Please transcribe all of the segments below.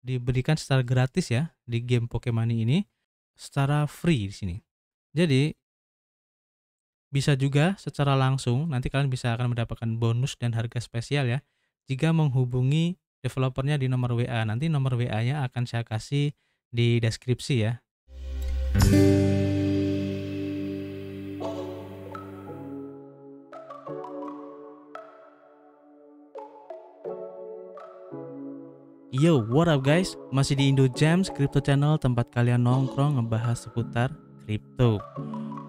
diberikan secara gratis ya di game Pokemon ini secara free di sini. Jadi bisa juga secara langsung nanti kalian bisa akan mendapatkan bonus dan harga spesial ya jika menghubungi developernya di nomor WA. Nanti nomor WA-nya akan saya kasih di deskripsi ya. Yo, what up guys? Masih di Indo Jams Crypto Channel tempat kalian nongkrong ngebahas seputar kripto.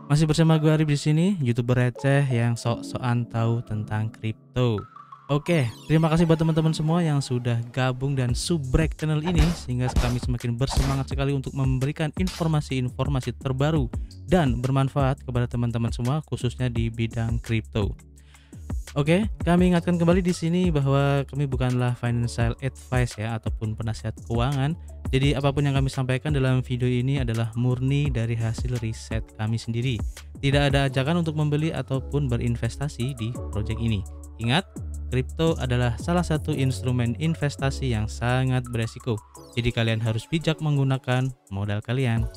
Masih bersama gue Arif di sini, youtuber receh yang sok-sokan tahu tentang kripto. Oke, terima kasih buat teman-teman semua yang sudah gabung dan subrek channel ini sehingga kami semakin bersemangat sekali untuk memberikan informasi-informasi terbaru dan bermanfaat kepada teman-teman semua khususnya di bidang kripto. Oke, kami ingatkan kembali di sini bahwa kami bukanlah financial advice ya ataupun penasihat keuangan. Jadi apa pun yang kami sampaikan dalam video ini adalah murni dari hasil riset kami sendiri. Tidak ada ajakan untuk membeli ataupun berinvestasi di proyek ini. Ingat, kripto adalah salah satu instrumen investasi yang sangat beresiko. Jadi kalian harus bijak menggunakan modal kalian.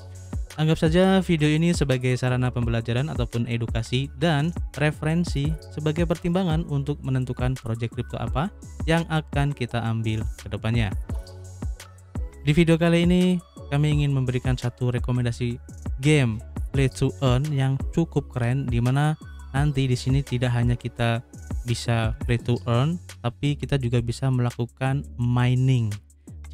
Anggap saja video ini sebagai sarana pembelajaran ataupun edukasi dan referensi sebagai pertimbangan untuk menentukan proyek kripto apa yang akan kita ambil ke depannya. Di video kali ini kami ingin memberikan satu rekomendasi game play to earn yang cukup keren di mana nanti di sini tidak hanya kita bisa play to earn tapi kita juga bisa melakukan mining.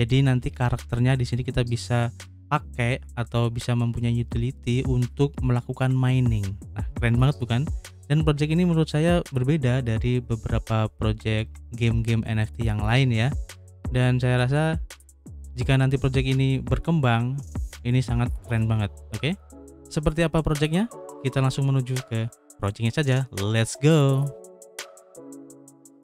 Jadi nanti karakternya di sini kita bisa pakai atau bisa mempunyai utility untuk melakukan mining. Nah, keren banget bukan? Dan project ini menurut saya berbeda dari beberapa project game-game NFT yang lain ya. Dan saya rasa jika nanti project ini berkembang, ini sangat keren banget. Oke? Seperti apa projectnya? Kita langsung menuju ke projectnya saja. Let's go!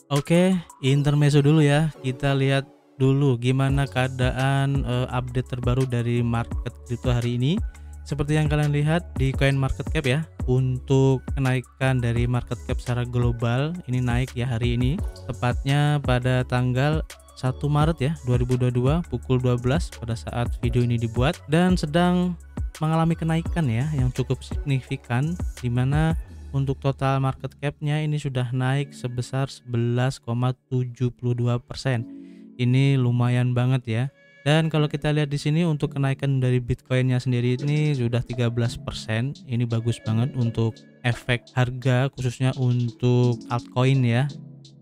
Oke, intermezzo dulu ya. Kita lihat dulu gimana keadaan uh, update terbaru dari market crypto hari ini. Seperti yang kalian lihat di coin market cap ya, untuk kenaikan dari market cap secara global ini naik ya hari ini, tepatnya pada tanggal 1 Maret ya 2022 pukul 12 pada saat video ini dibuat. Dan sedang mengalami kenaikan ya yang cukup signifikan di mana untuk total market capnya ini sudah naik sebesar 11,72 persen ini lumayan banget ya. Dan kalau kita lihat di sini untuk kenaikan dari Bitcoinnya sendiri ini sudah 13%. Ini bagus banget untuk efek harga khususnya untuk altcoin ya.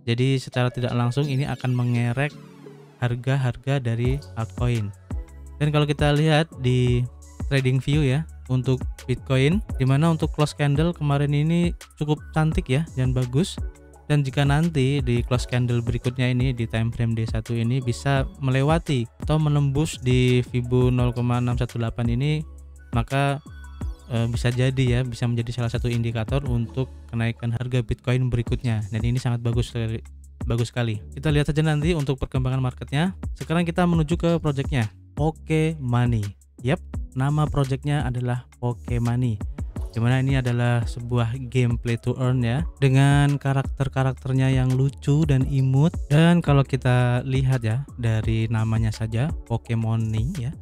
Jadi secara tidak langsung ini akan mengerek harga-harga dari altcoin. Dan kalau kita lihat di trading view ya untuk Bitcoin di mana untuk close candle kemarin ini cukup cantik ya dan bagus dan jika nanti di close candle berikutnya ini di time frame D1 ini bisa melewati atau menembus di Fibo 0,618 ini maka e, bisa jadi ya bisa menjadi salah satu indikator untuk kenaikan harga Bitcoin berikutnya. Dan ini sangat bagus sekali bagus sekali. Kita lihat saja nanti untuk perkembangan marketnya. Sekarang kita menuju ke projectnya Poke Money yep nama projectnya adalah Poke Money di mana ini adalah sebuah game play to earn ya dengan karakter-karakternya yang lucu dan imut dan kalau kita lihat ya dari namanya saja Pokemon nih ya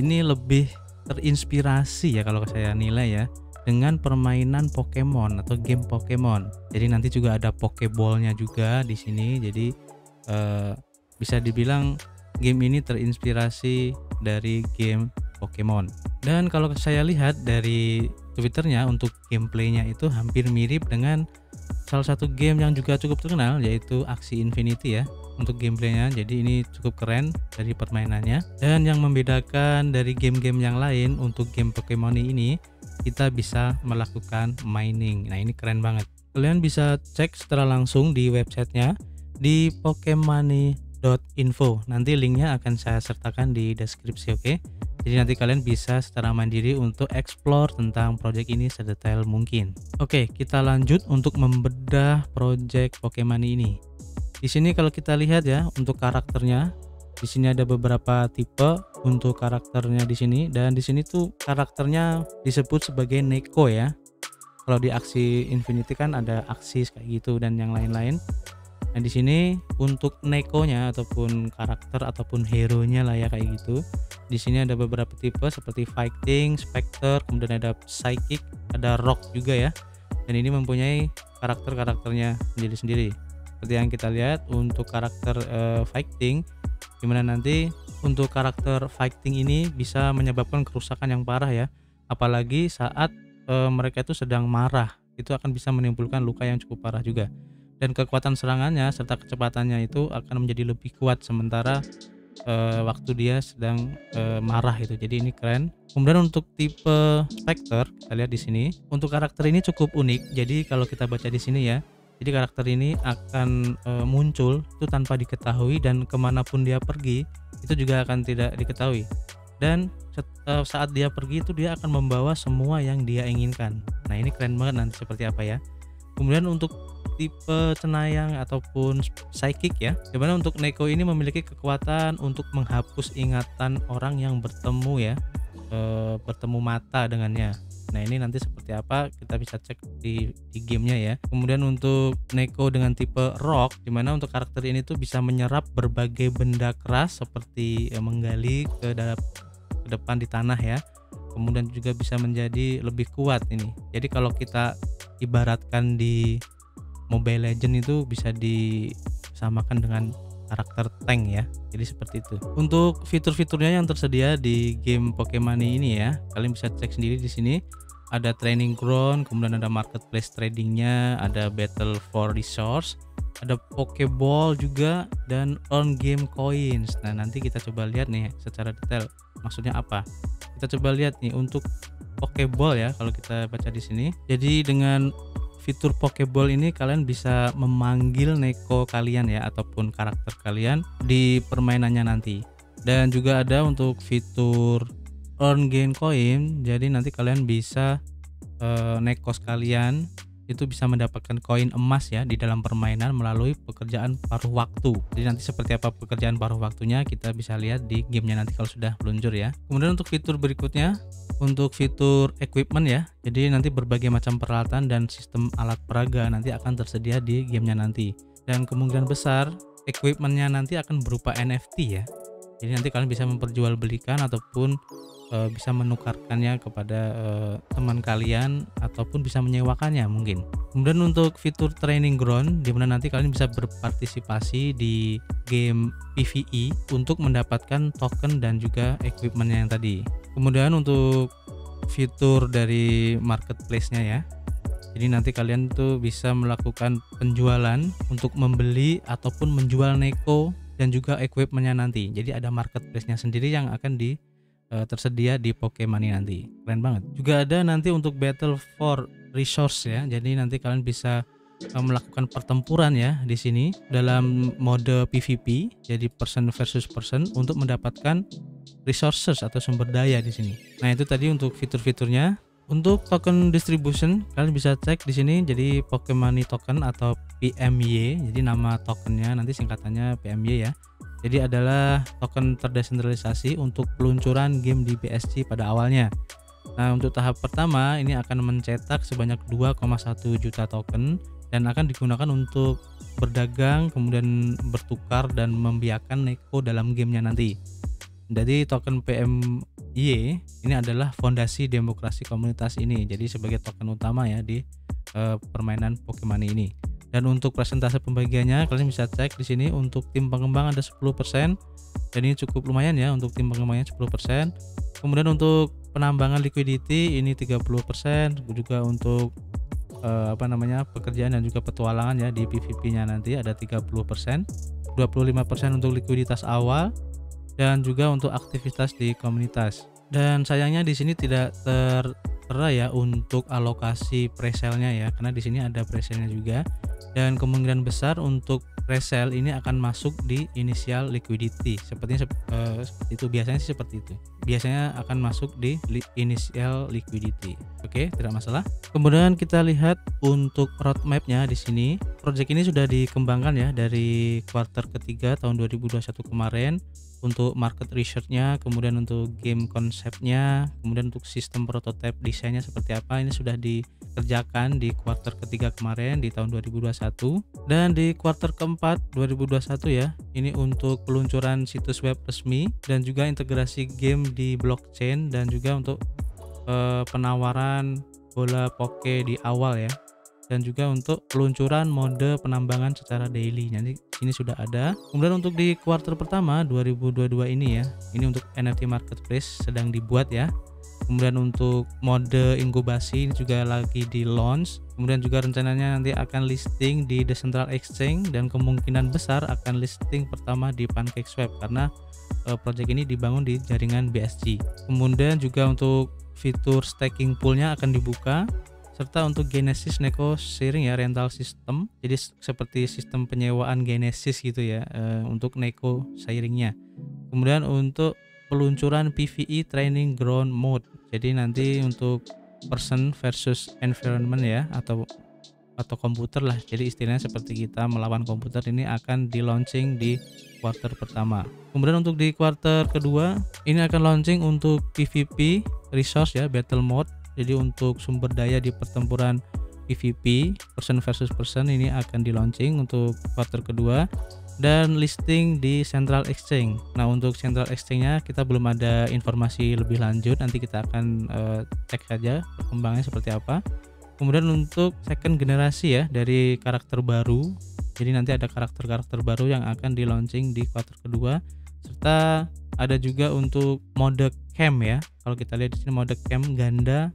ini lebih terinspirasi ya kalau saya nilai ya dengan permainan Pokemon atau game Pokemon. Jadi nanti juga ada Pokeballnya juga di sini. Jadi eh, bisa dibilang game ini terinspirasi dari game Pokemon. Dan kalau saya lihat dari Twitternya untuk gameplaynya itu hampir mirip dengan salah satu game yang juga cukup terkenal yaitu Aksi Infinity ya untuk gameplaynya. Jadi ini cukup keren dari permainannya. Dan yang membedakan dari game-game yang lain untuk game Pokemon ini kita bisa melakukan mining. Nah ini keren banget. Kalian bisa cek secara langsung di websitenya di pokemani.info nanti linknya akan saya sertakan di deskripsi oke? okay? Jadi nanti kalian bisa secara mandiri untuk explore tentang project ini sedetail mungkin. Oke, kita lanjut untuk membedah project Pokemon ini. Di sini kalau kita lihat ya untuk karakternya, di sini ada beberapa tipe untuk karakternya di sini dan di sini tuh karakternya disebut sebagai Neko ya. Kalau di aksi Infinity kan ada Axis kayak gitu dan yang lain-lain. Nah, di sini untuk Neko-nya ataupun karakter ataupun hero-nya lah ya kayak gitu. Di sini ada beberapa tipe seperti fighting, specter, kemudian ada psychic, ada rock juga ya. Dan ini mempunyai karakter-karakternya sendiri-sendiri. Seperti yang kita lihat untuk karakter uh, fighting di mana nanti untuk karakter fighting ini bisa menyebabkan kerusakan yang parah ya. Apalagi saat uh, mereka itu sedang marah, itu akan bisa menimbulkan luka yang cukup parah juga dan kekuatan serangannya serta kecepatannya itu akan menjadi lebih kuat sementara uh, waktu dia sedang uh, marah itu. Jadi ini keren. Kemudian untuk tipe Spectre, kita lihat di sini. Untuk karakter ini cukup unik. Jadi kalau kita baca di sini ya, jadi karakter ini akan uh, muncul itu tanpa diketahui dan ke mana pun dia pergi itu juga akan tidak diketahui. Dan saat dia pergi itu dia akan membawa semua yang dia inginkan. Nah ini keren banget nanti seperti apa ya. Kemudian untuk tipe cenayang ataupun psychic ya di mana untuk Neko ini memiliki kekuatan untuk menghapus ingatan orang yang bertemu ya e, bertemu mata dengannya. Nah ini nanti seperti apa kita bisa cek di, di gamenya ya. Kemudian untuk Neko dengan tipe rock di mana untuk karakter ini tuh bisa menyerap berbagai benda keras seperti e, menggali ke dalam ke depan di tanah ya. Kemudian juga bisa menjadi lebih kuat ini. Jadi kalau kita ibaratkan di Mobile Legend itu bisa disamakan dengan karakter tank ya. Jadi seperti itu. Untuk fitur-fiturnya yang tersedia di game Pokemon ini ya kalian bisa cek sendiri di sini. Ada training ground kemudian ada marketplace tradingnya ada battle for resource ada pokeball juga dan earn game coins. Nah nanti kita coba lihat nih secara detail maksudnya apa. Kita coba lihat nih untuk pokeball ya kalau kita baca di sini. Jadi dengan fitur Pokeball ini kalian bisa memanggil Neko kalian ya ataupun karakter kalian di permainannya nanti. Dan juga ada untuk fitur earn gain coin. Jadi nanti kalian bisa uh, Neko sekalian itu bisa mendapatkan koin emas ya di dalam permainan melalui pekerjaan paruh waktu. Jadi nanti seperti apa pekerjaan paruh waktunya kita bisa lihat di gamenya nanti kalau sudah meluncur ya. Kemudian untuk fitur berikutnya untuk fitur equipment ya jadi nanti berbagai macam peralatan dan sistem alat peraga nanti akan tersedia di gamenya nanti dan kemungkinan besar equipmentnya nanti akan berupa NFT ya jadi nanti kalian bisa memperjualbelikan ataupun e, bisa menukarkannya kepada e, teman kalian ataupun bisa menyewakannya mungkin. Kemudian untuk fitur training ground di mana nanti kalian bisa berpartisipasi di game PvE untuk mendapatkan token dan juga equipmentnya yang tadi. Kemudian untuk fitur dari marketplace-nya ya. Jadi nanti kalian tuh bisa melakukan penjualan untuk membeli ataupun menjual Neko dan juga equipmentnya nanti. Jadi ada marketplace-nya sendiri yang akan di uh, tersedia di Pokemon ini nanti keren banget juga ada nanti untuk battle for resource ya jadi nanti kalian bisa uh, melakukan pertempuran ya di sini dalam mode PVP jadi person versus person untuk mendapatkan resources atau sumber daya di sini. Nah, itu tadi untuk fitur-fiturnya. Untuk token distribution, kalian bisa cek di sini jadi Pokemon token atau PMY. Jadi nama tokennya nanti singkatannya PMY ya. Jadi adalah token terdesentralisasi untuk peluncuran game di PSG pada awalnya. Nah, untuk tahap pertama ini akan mencetak sebanyak 2,1 juta token dan akan digunakan untuk berdagang, kemudian bertukar dan membiarkan neko dalam gamenya nanti. Jadi token PMY ini adalah fondasi demokrasi komunitas ini. Jadi sebagai token utama ya di uh, permainan Pokemon ini. Dan untuk presentasi pembagiannya kalian bisa cek di sini untuk tim pengembang ada 10% dan ini cukup lumayan ya untuk tim pengembangnya 10%. Kemudian untuk penambangan liquidity ini 30% juga untuk uh, apa namanya pekerjaan dan juga petualangan ya di PVP-nya nanti ada 30%, 25% untuk likuiditas awal dan juga untuk aktivitas di komunitas. Dan sayangnya di sini tidak tertera ya untuk alokasi presale-nya ya, karena di sini ada presale-nya juga. Dan kemungkinan besar untuk resell ini akan masuk di initial liquidity. Sepertinya uh, seperti itu. Biasanya sih seperti itu. Biasanya akan masuk di li initial liquidity. Oke okay, tidak masalah. Kemudian kita lihat untuk roadmapnya di sini. Project ini sudah dikembangkan ya dari kuartal ketiga tahun 2021 kemarin untuk market researchnya kemudian untuk game konsepnya kemudian untuk sistem prototipe desainnya seperti apa ini sudah dikerjakan di kuartal ketiga kemarin di tahun 2021 dan di kuartal keempat 2021 ya ini untuk peluncuran situs web resmi dan juga integrasi game di blockchain dan juga untuk eh, penawaran bola poke di awal ya. Dan juga untuk peluncuran mode penambangan secara daily nanti ini sudah ada. Kemudian untuk di kuartal pertama 2022 ini ya ini untuk NFT marketplace sedang dibuat ya. Kemudian untuk mode inkubasi ini juga lagi di launch. Kemudian juga rencananya nanti akan listing di Decentral Exchange dan kemungkinan besar akan listing pertama di PancakeSwap karena uh, project ini dibangun di jaringan BSC kemudian juga untuk fitur staking poolnya akan dibuka serta untuk Genesis Neko Sharing ya rental system. Jadi seperti sistem penyewaan Genesis gitu ya uh, untuk Neko Sharingnya. Kemudian untuk peluncuran PVE Training Ground Mode. Jadi nanti untuk person versus environment ya atau atau komputer lah. Jadi istilahnya seperti kita melawan komputer ini akan di launching di quarter pertama. Kemudian untuk di quarter kedua ini akan launching untuk PVP resource ya battle mode jadi untuk sumber daya di pertempuran PVP person versus person ini akan di launching untuk quarter kedua dan listing di Central Exchange. Nah untuk Central Exchange-nya kita belum ada informasi lebih lanjut. Nanti kita akan uh, cek saja perkembangannya seperti apa. Kemudian untuk second generasi ya dari karakter baru. Jadi nanti ada karakter-karakter baru yang akan di launching di quarter kedua serta ada juga untuk mode camp ya. Kalau kita lihat di sini mode camp ganda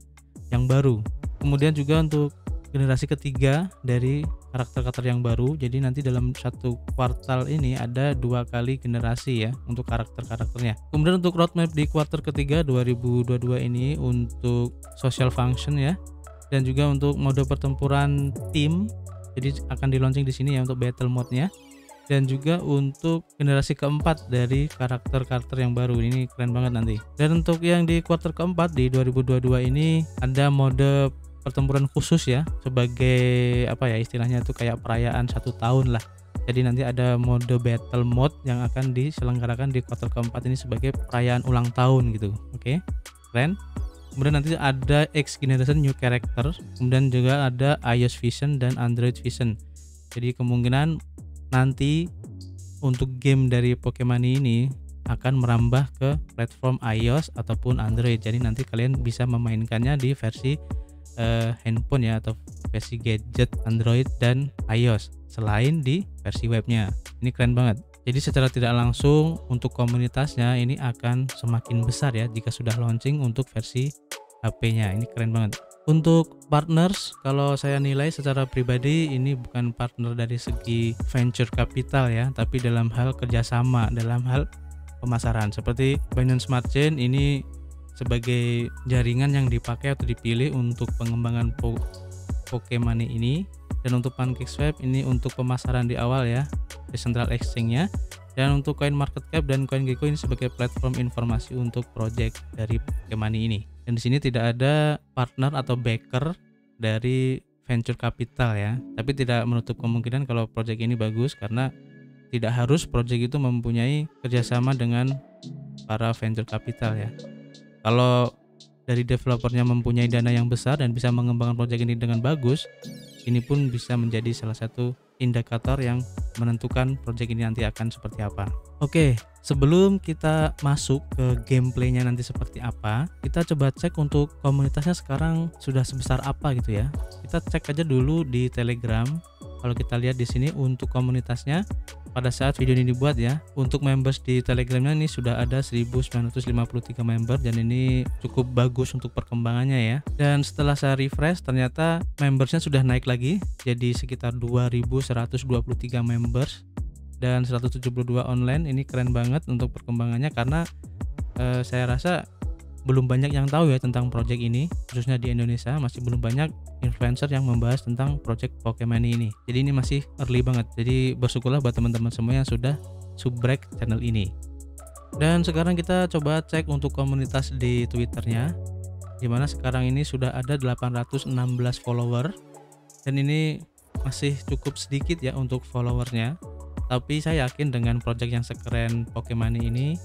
yang baru. Kemudian juga untuk generasi ketiga dari karakter-karakter yang baru. Jadi nanti dalam satu kuartal ini ada dua kali generasi ya untuk karakter-karakternya. Kemudian untuk roadmap di kuartal ketiga 2022 ini untuk social function ya dan juga untuk mode pertempuran tim. Jadi akan di launching di sini ya untuk battle mode-nya dan juga untuk generasi keempat dari karakter-karakter yang baru. Ini keren banget nanti. Dan untuk yang di quarter keempat di 2022 ini ada mode pertempuran khusus ya sebagai apa ya istilahnya itu kayak perayaan satu tahun lah. Jadi nanti ada mode battle mode yang akan diselenggarakan di quarter keempat ini sebagai perayaan ulang tahun gitu. Oke okay? keren. Kemudian nanti ada X generation new character kemudian juga ada iOS Vision dan Android Vision. Jadi kemungkinan nanti untuk game dari Pokemon ini akan merambah ke platform iOS ataupun Android. Jadi nanti kalian bisa memainkannya di versi uh, handphone ya atau versi gadget Android dan iOS selain di versi webnya. Ini keren banget. Jadi secara tidak langsung untuk komunitasnya ini akan semakin besar ya jika sudah launching untuk versi HP-nya. Ini keren banget. Untuk partners, kalau saya nilai secara pribadi ini bukan partner dari segi venture capital ya, tapi dalam hal kerjasama, dalam hal pemasaran. Seperti Binance Smart Chain ini sebagai jaringan yang dipakai atau dipilih untuk pengembangan po Pokemon ini. Dan untuk PancakeSwap ini untuk pemasaran di awal ya di Central Exchange-nya. Dan untuk Cap dan CoinGecko ini sebagai platform informasi untuk project dari Pokemon ini dan di sini tidak ada partner atau backer dari venture capital ya. Tapi tidak menutup kemungkinan kalau project ini bagus karena tidak harus project itu mempunyai kerjasama dengan para venture capital ya. Kalau dari developernya mempunyai dana yang besar dan bisa mengembangkan project ini dengan bagus ini pun bisa menjadi salah satu indikator yang menentukan project ini nanti akan seperti apa. Oke, sebelum kita masuk ke gameplaynya nanti seperti apa, kita coba cek untuk komunitasnya sekarang sudah sebesar apa gitu ya. Kita cek aja dulu di Telegram. Kalau kita lihat di sini untuk komunitasnya pada saat video ini dibuat ya untuk members di telegramnya ini sudah ada 1953 member dan ini cukup bagus untuk perkembangannya ya. Dan setelah saya refresh ternyata membersnya sudah naik lagi jadi sekitar 2123 members dan 172 online. Ini keren banget untuk perkembangannya karena eh, saya rasa belum banyak yang tahu ya tentang project ini khususnya di Indonesia masih belum banyak influencer yang membahas tentang project Pokemon ini. Jadi ini masih early banget. Jadi bersyukurlah buat teman-teman semua yang sudah subrek channel ini. Dan sekarang kita coba cek untuk komunitas di twitternya di mana sekarang ini sudah ada 816 follower. Dan ini masih cukup sedikit ya untuk followersnya tapi saya yakin dengan project yang sekeren Pokemon ini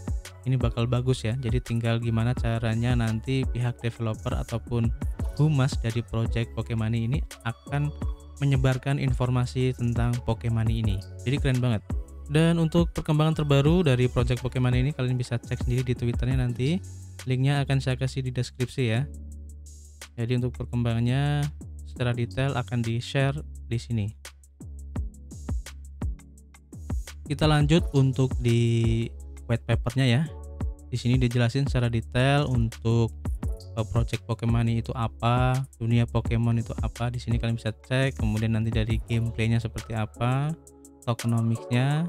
ini bakal bagus ya. Jadi tinggal gimana caranya nanti pihak developer ataupun humas dari project Pokemon ini akan menyebarkan informasi tentang Pokemon ini. Jadi keren banget. Dan untuk perkembangan terbaru dari project Pokemon ini kalian bisa cek sendiri di twitternya nanti. Linknya akan saya kasih di deskripsi ya. Jadi untuk perkembangannya secara detail akan di share di sini. Kita lanjut untuk di white papernya ya. Di sini dijelasin secara detail untuk uh, project Pokemon itu apa dunia Pokemon itu apa. Di sini kalian bisa cek kemudian nanti dari gameplaynya seperti apa tokenomicsnya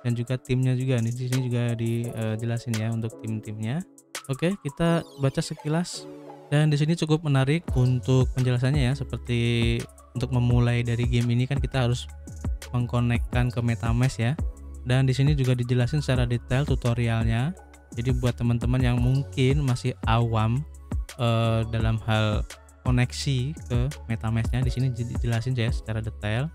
dan juga timnya juga. Nih di sini juga dijelasin ya untuk tim-timnya. Oke kita baca sekilas. Dan di sini cukup menarik untuk penjelasannya ya. Seperti untuk memulai dari game ini kan kita harus mengkonekkan ke MetaMask ya dan di sini juga dijelasin secara detail tutorialnya. Jadi buat teman-teman yang mungkin masih awam uh, dalam hal koneksi ke MetaMask-nya di sini dijelasin ya secara detail.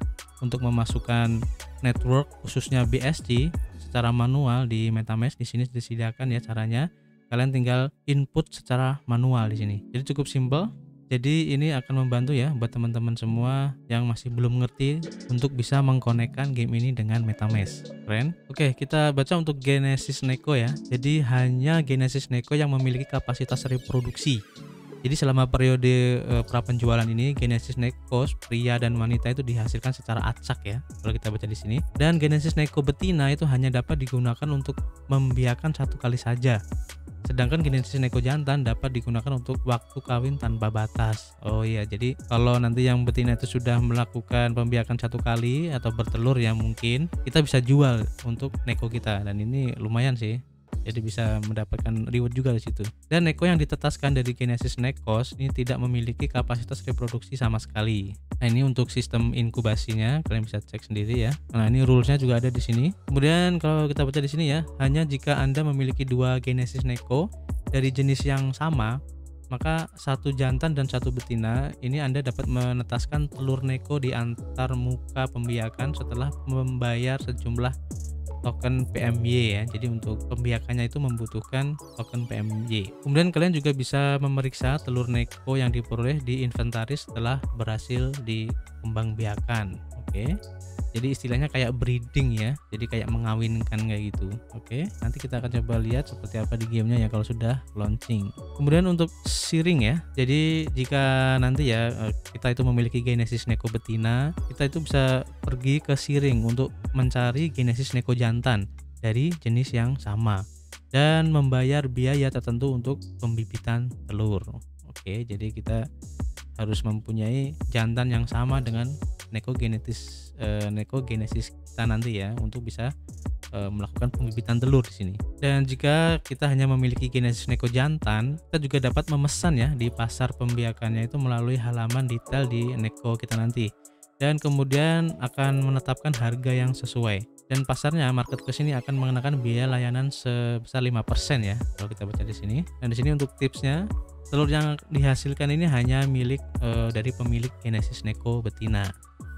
Untuk memasukkan network khususnya BSC secara manual di MetaMask di sini disediakan ya caranya. Kalian tinggal input secara manual di sini. Jadi cukup simple jadi ini akan membantu ya buat teman-teman semua yang masih belum ngerti untuk bisa mengkonekkan game ini dengan MetaMask. Keren? Oke, kita baca untuk Genesis Neko ya. Jadi hanya Genesis Neko yang memiliki kapasitas reproduksi. Jadi selama periode e, pra penjualan ini Genesis Neko pria dan wanita itu dihasilkan secara acak ya. Kalau kita baca di sini. Dan Genesis Neko betina itu hanya dapat digunakan untuk membiarkan satu kali saja. Sedangkan genesis neko jantan dapat digunakan untuk waktu kawin tanpa batas. Oh iya, jadi kalau nanti yang betina itu sudah melakukan pembiakan satu kali atau bertelur ya mungkin kita bisa jual untuk neko kita dan ini lumayan sih jadi bisa mendapatkan reward juga di situ. Dan Neko yang ditetaskan dari Genesis Nekos ini tidak memiliki kapasitas reproduksi sama sekali. Nah ini untuk sistem inkubasinya kalian bisa cek sendiri ya. Nah ini rulesnya juga ada di sini. Kemudian kalau kita baca di sini ya, hanya jika anda memiliki dua Genesis Neko dari jenis yang sama maka satu jantan dan satu betina ini Anda dapat menetaskan telur neko di antar muka pembiakan setelah membayar sejumlah token PMY ya. Jadi untuk pembiakannya itu membutuhkan token PMY. Kemudian kalian juga bisa memeriksa telur neko yang diperoleh di inventaris setelah berhasil dikembangbiakan. Oke jadi istilahnya kayak breeding ya. Jadi kayak mengawinkan kayak gitu. Oke nanti kita akan coba lihat seperti apa di gamenya ya kalau sudah launching. Kemudian untuk siring ya. Jadi jika nanti ya eh, kita itu memiliki genesis neko betina kita itu bisa pergi ke siring untuk mencari genesis neko jantan dari jenis yang sama. Dan membayar biaya tertentu untuk pembibitan telur. Oke jadi kita harus mempunyai jantan yang sama dengan nekogenetis uh, nekogenesis kita nanti ya untuk bisa uh, melakukan pembibitan telur di sini. Dan jika kita hanya memiliki genesis neko jantan, kita juga dapat memesan ya di pasar pembiakannya itu melalui halaman detail di neko kita nanti. Dan kemudian akan menetapkan harga yang sesuai. Dan pasarnya market ke sini akan mengenakan biaya layanan sebesar 5% ya kalau kita baca di sini. Dan di sini untuk tipsnya telur yang dihasilkan ini hanya milik e, dari pemilik Genesis Neko betina.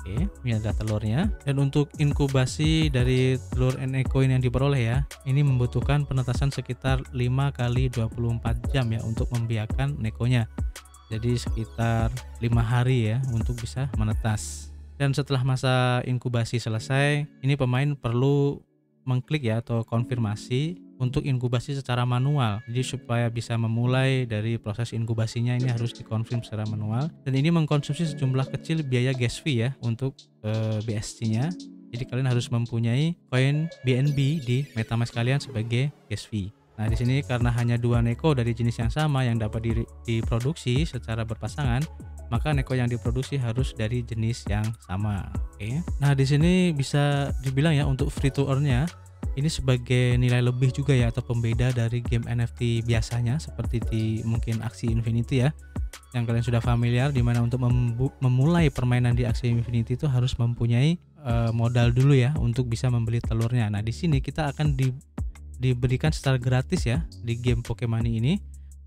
Oke, ini adalah telurnya. Dan untuk inkubasi dari telur Neko ini yang diperoleh ya, ini membutuhkan penetasan sekitar 5 kali 24 jam ya untuk membiarkan nekonya. Jadi sekitar lima hari ya untuk bisa menetas. Dan setelah masa inkubasi selesai, ini pemain perlu mengklik ya atau konfirmasi untuk inkubasi secara manual. Jadi supaya bisa memulai dari proses inkubasinya ini harus dikonfirm secara manual dan ini mengkonsumsi sejumlah kecil biaya gas fee ya untuk e, eh, BSC-nya. Jadi kalian harus mempunyai koin BNB di MetaMask kalian sebagai gas fee. Nah, di sini karena hanya dua neko dari jenis yang sama yang dapat di, diproduksi secara berpasangan, maka neko yang diproduksi harus dari jenis yang sama. Oke. Nah, di sini bisa dibilang ya untuk free to earn-nya ini sebagai nilai lebih juga ya atau pembeda dari game NFT biasanya seperti di mungkin aksi Infinity ya yang kalian sudah familiar di mana untuk memulai permainan di aksi Infinity itu harus mempunyai uh, modal dulu ya untuk bisa membeli telurnya. Nah di sini kita akan di, diberikan secara gratis ya di game Pokemon ini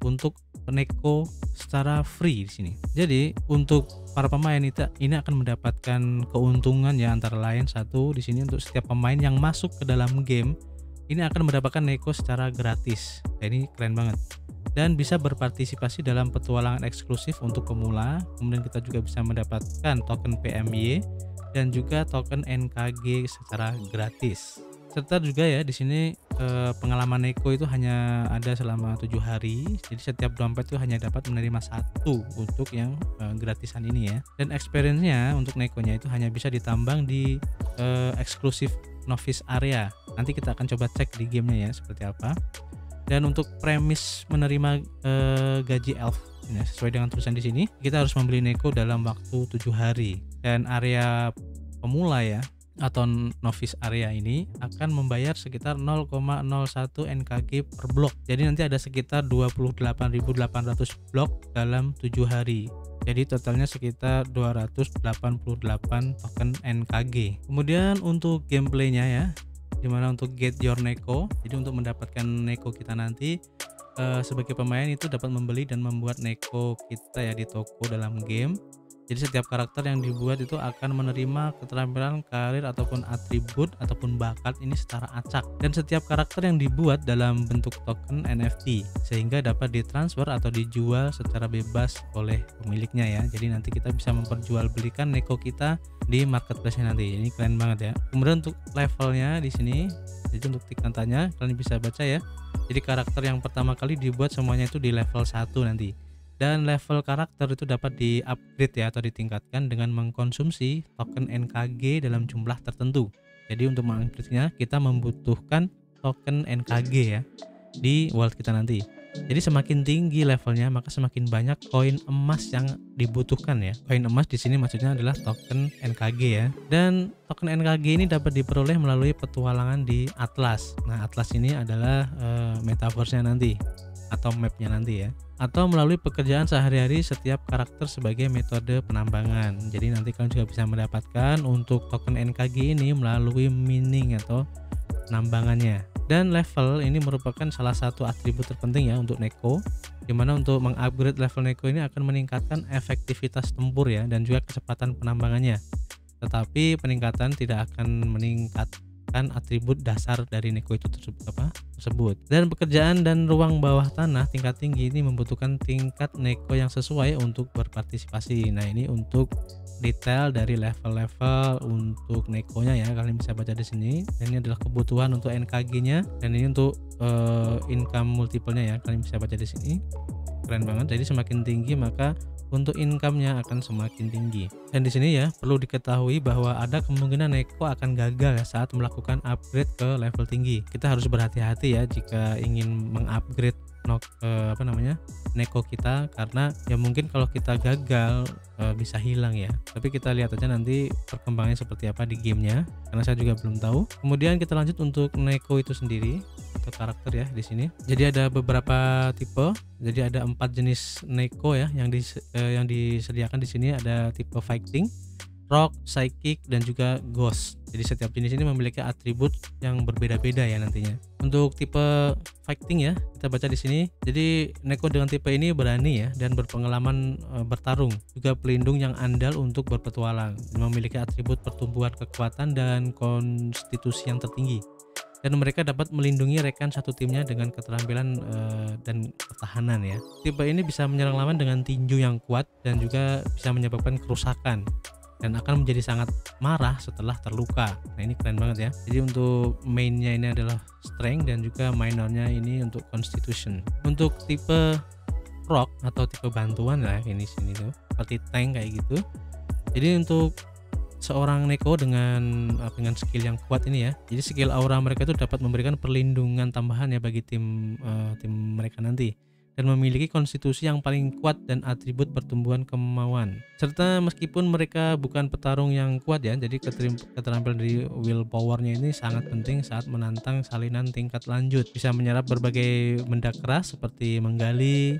untuk neko secara free di sini. Jadi untuk para pemain itu ini akan mendapatkan keuntungan ya antara lain satu di sini untuk setiap pemain yang masuk ke dalam game ini akan mendapatkan neko secara gratis. Nah, ini keren banget. Dan bisa berpartisipasi dalam petualangan eksklusif untuk pemula. Kemudian kita juga bisa mendapatkan token PMY dan juga token NKG secara gratis serta juga ya di sini eh, pengalaman Neko itu hanya ada selama tujuh hari. Jadi setiap dompet itu hanya dapat menerima satu untuk yang eh, gratisan ini ya. Dan experience-nya untuk Nekonya itu hanya bisa ditambang di eh, eksklusif novice area. Nanti kita akan coba cek di gamenya ya seperti apa. Dan untuk premis menerima eh, gaji elf ini sesuai dengan tulisan di sini kita harus membeli Neko dalam waktu tujuh hari. Dan area pemula ya atau novice area ini akan membayar sekitar 0,01 NKG per blok. Jadi nanti ada sekitar 28.800 blok dalam 7 hari. Jadi totalnya sekitar 288 token NKG. Kemudian untuk gameplaynya ya, di mana untuk get your neko. Jadi untuk mendapatkan neko kita nanti eh, sebagai pemain itu dapat membeli dan membuat neko kita ya di toko dalam game jadi setiap karakter yang dibuat itu akan menerima keterampilan karir ataupun atribut ataupun bakat ini secara acak. Dan setiap karakter yang dibuat dalam bentuk token NFT sehingga dapat ditransfer atau dijual secara bebas oleh pemiliknya ya. Jadi nanti kita bisa memperjualbelikan neko kita di marketplace nanti. Ini keren banget ya. Kemudian untuk levelnya di sini jadi untuk tik tanya kalian bisa baca ya. Jadi karakter yang pertama kali dibuat semuanya itu di level 1 nanti dan level karakter itu dapat di-upgrade ya atau ditingkatkan dengan mengkonsumsi token NKG dalam jumlah tertentu. Jadi untuk mengupgrade-nya kita membutuhkan token NKG ya di wallet kita nanti. Jadi semakin tinggi levelnya maka semakin banyak koin emas yang dibutuhkan ya. Koin emas di sini maksudnya adalah token NKG ya. Dan token NKG ini dapat diperoleh melalui petualangan di Atlas. Nah, Atlas ini adalah uh, metaverse-nya nanti atau mapnya nanti ya atau melalui pekerjaan sehari-hari setiap karakter sebagai metode penambangan. Jadi nanti kalian juga bisa mendapatkan untuk token NKG ini melalui mining atau penambangannya. Dan level ini merupakan salah satu atribut terpenting ya untuk Neko. Di mana untuk mengupgrade level Neko ini akan meningkatkan efektivitas tempur ya dan juga kecepatan penambangannya. Tetapi peningkatan tidak akan meningkat merupakan atribut dasar dari Neko itu tersebut apa tersebut. Dan pekerjaan dan ruang bawah tanah tingkat tinggi ini membutuhkan tingkat Neko yang sesuai untuk berpartisipasi. Nah, ini untuk detail dari level-level untuk Nekonya ya. Kalian bisa baca di sini. Dan ini adalah kebutuhan untuk NKG-nya dan ini untuk uh, income multiple-nya ya. Kalian bisa baca di sini. Keren banget. Jadi semakin tinggi maka untuk income-nya akan semakin tinggi. Dan di sini ya perlu diketahui bahwa ada kemungkinan Neko akan gagal ya saat melakukan upgrade ke level tinggi. Kita harus berhati-hati ya jika ingin mengupgrade nok eh, apa namanya neko kita karena ya mungkin kalau kita gagal eh, bisa hilang ya tapi kita lihat aja nanti perkembangannya seperti apa di gamenya karena saya juga belum tahu kemudian kita lanjut untuk neko itu sendiri atau karakter ya di sini. Jadi ada beberapa tipe. Jadi ada empat jenis Neko ya yang di eh, yang disediakan di sini ada tipe fighting, rock, psychic dan juga ghost. Jadi setiap jenis ini memiliki atribut yang berbeda-beda ya nantinya. Untuk tipe fighting ya, kita baca di sini. Jadi Neko dengan tipe ini berani ya dan berpengalaman e, bertarung, juga pelindung yang andal untuk berpetualang, memiliki atribut pertumbuhan kekuatan dan konstitusi yang tertinggi dan mereka dapat melindungi rekan satu timnya dengan keterampilan uh, dan pertahanan ya. Tipe ini bisa menyerang lawan dengan tinju yang kuat dan juga bisa menyebabkan kerusakan dan akan menjadi sangat marah setelah terluka. Nah ini keren banget ya. Jadi untuk mainnya ini adalah strength dan juga minornya ini untuk constitution. Untuk tipe rock atau tipe bantuan lah ini sini tuh seperti tank kayak gitu. Jadi untuk seorang Neko dengan dengan skill yang kuat ini ya. Jadi skill aura mereka itu dapat memberikan perlindungan tambahan ya bagi tim uh, tim mereka nanti dan memiliki konstitusi yang paling kuat dan atribut pertumbuhan kemauan. Serta meskipun mereka bukan petarung yang kuat ya, jadi keterampilan dari willpowernya ini sangat penting saat menantang salinan tingkat lanjut. Bisa menyerap berbagai benda keras seperti menggali,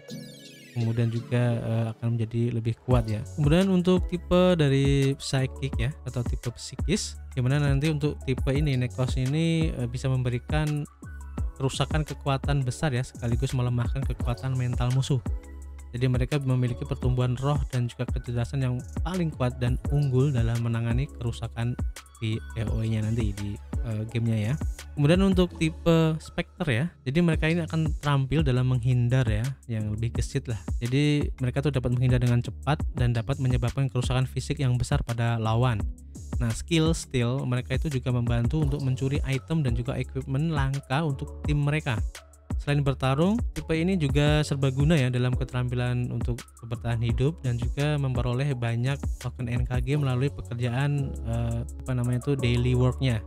kemudian juga uh, akan menjadi lebih kuat ya. Kemudian untuk tipe dari psychic ya atau tipe psikis, gimana nanti untuk tipe ini Nekos ini uh, bisa memberikan kerusakan kekuatan besar ya sekaligus melemahkan kekuatan mental musuh. Jadi mereka memiliki pertumbuhan roh dan juga kecerdasan yang paling kuat dan unggul dalam menangani kerusakan di AOE-nya nanti di uh, gamenya ya. Kemudian untuk tipe Spectre ya, jadi mereka ini akan terampil dalam menghindar ya, yang lebih gesit lah. Jadi mereka tuh dapat menghindar dengan cepat dan dapat menyebabkan kerusakan fisik yang besar pada lawan. Nah, skill steal mereka itu juga membantu untuk mencuri item dan juga equipment langka untuk tim mereka. Selain bertarung, tipe ini juga serbaguna ya dalam keterampilan untuk bertahan hidup dan juga memperoleh banyak token NKG melalui pekerjaan eh, apa namanya itu daily worknya.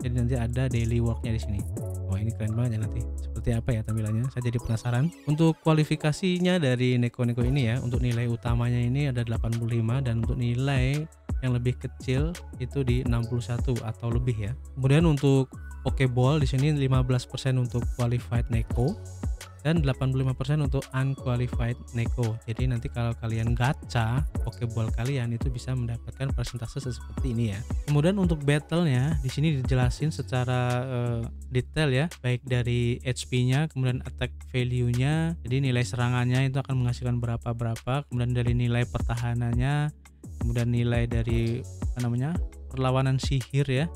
Jadi nanti ada daily worknya di sini. Wah ini keren banget ya nanti. Seperti apa ya tampilannya? Saya jadi penasaran. Untuk kualifikasinya dari neko-neko ini ya, untuk nilai utamanya ini ada 85 dan untuk nilai yang lebih kecil itu di 61 atau lebih ya. Kemudian untuk Pokeball di sini 15% untuk qualified Neko dan 85% untuk unqualified Neko. Jadi nanti kalau kalian gacha Pokeball kalian itu bisa mendapatkan persentase seperti ini ya. Kemudian untuk battlenya di sini dijelasin secara uh, detail ya, baik dari HP-nya, kemudian attack value-nya. Jadi nilai serangannya itu akan menghasilkan berapa berapa, kemudian dari nilai pertahanannya, kemudian nilai dari apa namanya perlawanan sihir ya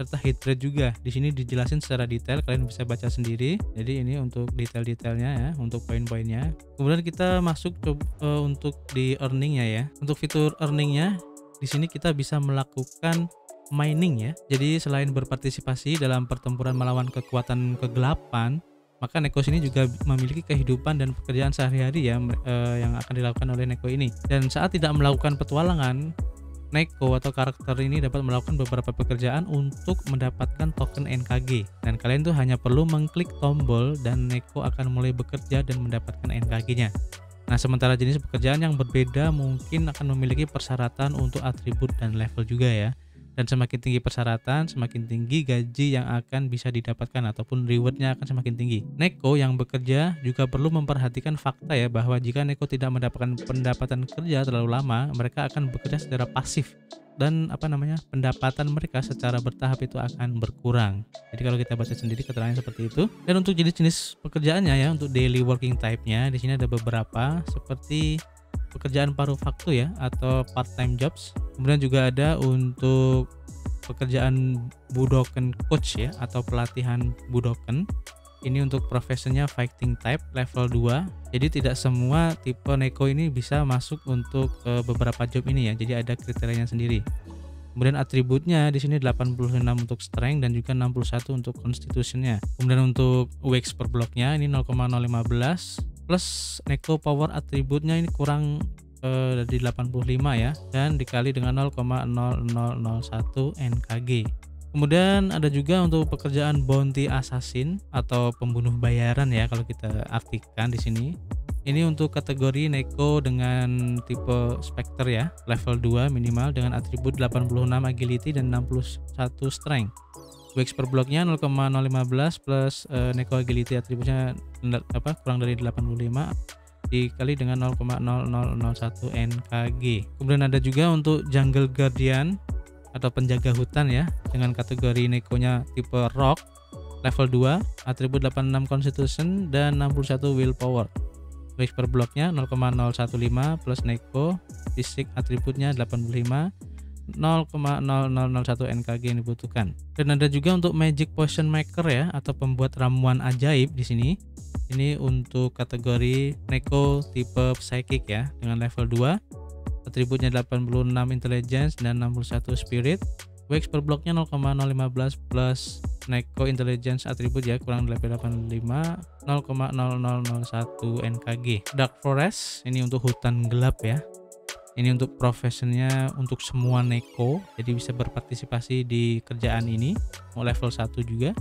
serta hit rate juga. Di sini dijelasin secara detail, kalian bisa baca sendiri. Jadi ini untuk detail-detailnya ya, untuk poin-poinnya. Kemudian kita masuk coba, uh, untuk di earningnya ya. Untuk fitur earningnya, di sini kita bisa melakukan mining ya. Jadi selain berpartisipasi dalam pertempuran melawan kekuatan kegelapan, maka Neko ini juga memiliki kehidupan dan pekerjaan sehari-hari ya eh, yang akan dilakukan oleh Neko ini. Dan saat tidak melakukan petualangan, Neko atau karakter ini dapat melakukan beberapa pekerjaan untuk mendapatkan token NKG dan kalian tuh hanya perlu mengklik tombol dan Neko akan mulai bekerja dan mendapatkan NKG-nya. Nah, sementara jenis pekerjaan yang berbeda mungkin akan memiliki persyaratan untuk atribut dan level juga ya dan semakin tinggi persyaratan, semakin tinggi gaji yang akan bisa didapatkan ataupun rewardnya akan semakin tinggi. Neko yang bekerja juga perlu memperhatikan fakta ya bahwa jika Neko tidak mendapatkan pendapatan kerja terlalu lama, mereka akan bekerja secara pasif dan apa namanya pendapatan mereka secara bertahap itu akan berkurang. Jadi kalau kita baca sendiri keterangan seperti itu. Dan untuk jenis-jenis pekerjaannya ya untuk daily working type-nya di sini ada beberapa seperti pekerjaan paruh waktu ya atau part time jobs. Kemudian juga ada untuk pekerjaan budoken coach ya atau pelatihan budoken. Ini untuk profesinya fighting type level 2. Jadi tidak semua tipe neko ini bisa masuk untuk uh, beberapa job ini ya. Jadi ada kriterianya sendiri. Kemudian atributnya di sini 86 untuk strength dan juga 61 untuk constitutionnya. Kemudian untuk wax per blocknya ini 0,015 plus Neko Power atributnya ini kurang uh, dari 85 ya dan dikali dengan 0,0001 NKG. Kemudian ada juga untuk pekerjaan bounty assassin atau pembunuh bayaran ya kalau kita artikan di sini. Ini untuk kategori Neko dengan tipe Spectre ya, level 2 minimal dengan atribut 86 agility dan 61 strength. Wax per blocknya 0,015 plus uh, Neko agility atributnya apa kurang dari 85 dikali dengan 0,0001 NKG. Kemudian ada juga untuk Jungle Guardian atau penjaga hutan ya dengan kategori Nekonya tipe Rock level 2 atribut 86 Constitution dan 61 Willpower. Wax per blocknya 0,015 plus Neko fisik atributnya 85 0,0001 NKG yang dibutuhkan. Dan ada juga untuk Magic Potion Maker ya atau pembuat ramuan ajaib di sini. Ini untuk kategori Neko tipe Psychic ya dengan level 2. Atributnya 86 Intelligence dan 61 Spirit. Wax per blocknya 0,015 plus Neko Intelligence atribut ya kurang level 85 0,0001 NKG. Dark Forest ini untuk hutan gelap ya ini untuk profesionnya untuk semua neko jadi bisa berpartisipasi di kerjaan ini. Mau level 1 juga.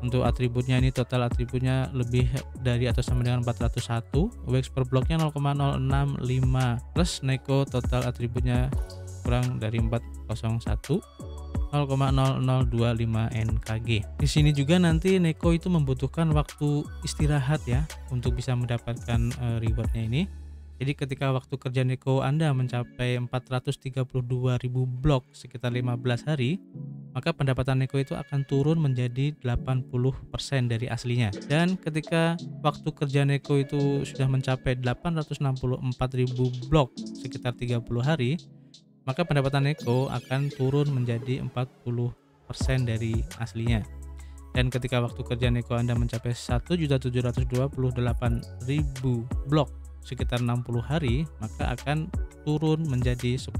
Untuk atributnya ini total atributnya lebih dari atau sama dengan 401 wax per blocknya 0,065 plus neko total atributnya kurang dari 401 0,0025 NKG. Di sini juga nanti Neko itu membutuhkan waktu istirahat ya untuk bisa mendapatkan uh, rewardnya ini Jadi ketika waktu kerja Neko Anda mencapai 432.000 blok sekitar 15 hari, maka pendapatan Neko itu akan turun menjadi 80% dari aslinya. Dan ketika waktu kerja Neko itu sudah mencapai 864.000 blok sekitar 30 hari, maka pendapatan Neko akan turun menjadi 40% dari aslinya. Dan ketika waktu kerja Neko Anda mencapai 1.728.000 blok sekitar 60 hari maka akan turun menjadi 10%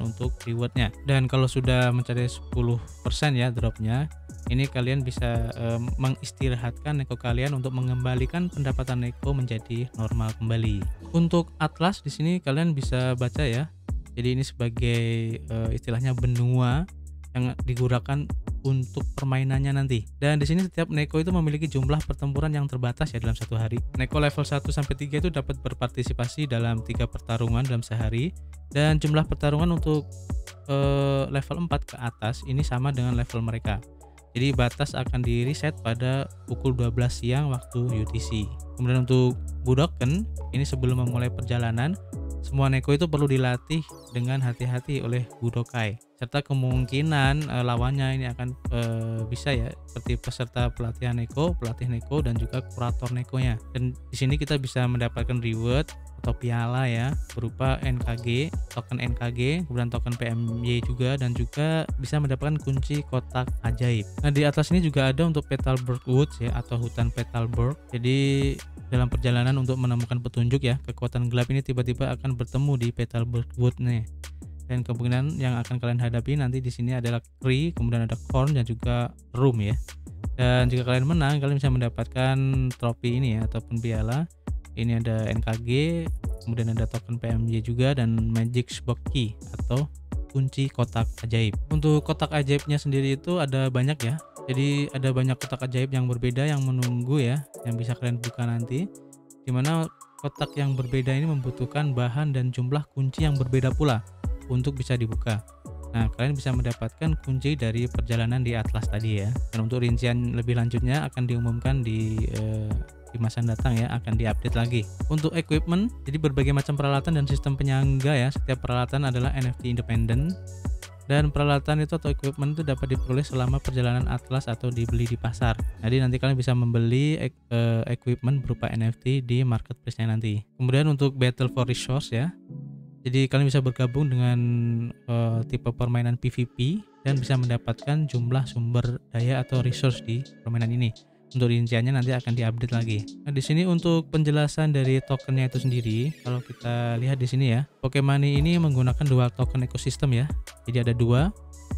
untuk rewardnya. Dan kalau sudah mencapai 10% ya dropnya ini kalian bisa e, mengistirahatkan neko kalian untuk mengembalikan pendapatan neko menjadi normal kembali. Untuk atlas di sini kalian bisa baca ya. Jadi ini sebagai e, istilahnya benua yang digunakan untuk permainannya nanti. Dan di sini setiap Neko itu memiliki jumlah pertempuran yang terbatas ya dalam satu hari. Neko level 1 sampai 3 itu dapat berpartisipasi dalam tiga pertarungan dalam sehari dan jumlah pertarungan untuk eh, level 4 ke atas ini sama dengan level mereka. Jadi batas akan di reset pada pukul 12 siang waktu UTC. Kemudian untuk Budoken ini sebelum memulai perjalanan semua neko itu perlu dilatih dengan hati-hati oleh Budokai serta kemungkinan e, lawannya ini akan e, bisa ya seperti peserta pelatihan neko, pelatih neko dan juga kurator nekonya. Dan di sini kita bisa mendapatkan reward atau piala ya berupa NKG, token NKG, kemudian token PMY juga dan juga bisa mendapatkan kunci kotak ajaib. Nah, di atas ini juga ada untuk Petalburg Woods ya atau hutan Petalburg. Jadi dalam perjalanan untuk menemukan petunjuk ya, kekuatan gelap ini tiba-tiba akan bertemu di Petalburg Wood nih. Dan kemungkinan yang akan kalian hadapi nanti di sini adalah Kree, kemudian ada Korn dan juga Room ya. Dan jika kalian menang, kalian bisa mendapatkan trofi ini ya ataupun piala ini ada NKG kemudian ada token PMJ juga dan Magic Box Key atau kunci kotak ajaib. Untuk kotak ajaibnya sendiri itu ada banyak ya. Jadi ada banyak kotak ajaib yang berbeda yang menunggu ya yang bisa kalian buka nanti. Di mana kotak yang berbeda ini membutuhkan bahan dan jumlah kunci yang berbeda pula untuk bisa dibuka. Nah, kalian bisa mendapatkan kunci dari perjalanan di Atlas tadi ya. Dan untuk rincian lebih lanjutnya akan diumumkan di eh, di masa datang ya akan diupdate lagi. Untuk equipment, jadi berbagai macam peralatan dan sistem penyangga ya. Setiap peralatan adalah NFT independen dan peralatan itu atau equipment itu dapat diperoleh selama perjalanan Atlas atau dibeli di pasar. Jadi nanti kalian bisa membeli uh, equipment berupa NFT di marketplace-nya nanti. Kemudian untuk Battle for Resource ya. Jadi kalian bisa bergabung dengan uh, tipe permainan PvP dan bisa mendapatkan jumlah sumber daya atau resource di permainan ini untuk rinciannya nanti akan diupdate lagi. Nah, di sini untuk penjelasan dari tokennya itu sendiri, kalau kita lihat di sini ya, Pokemon ini menggunakan dua token ekosistem ya. Jadi ada dua,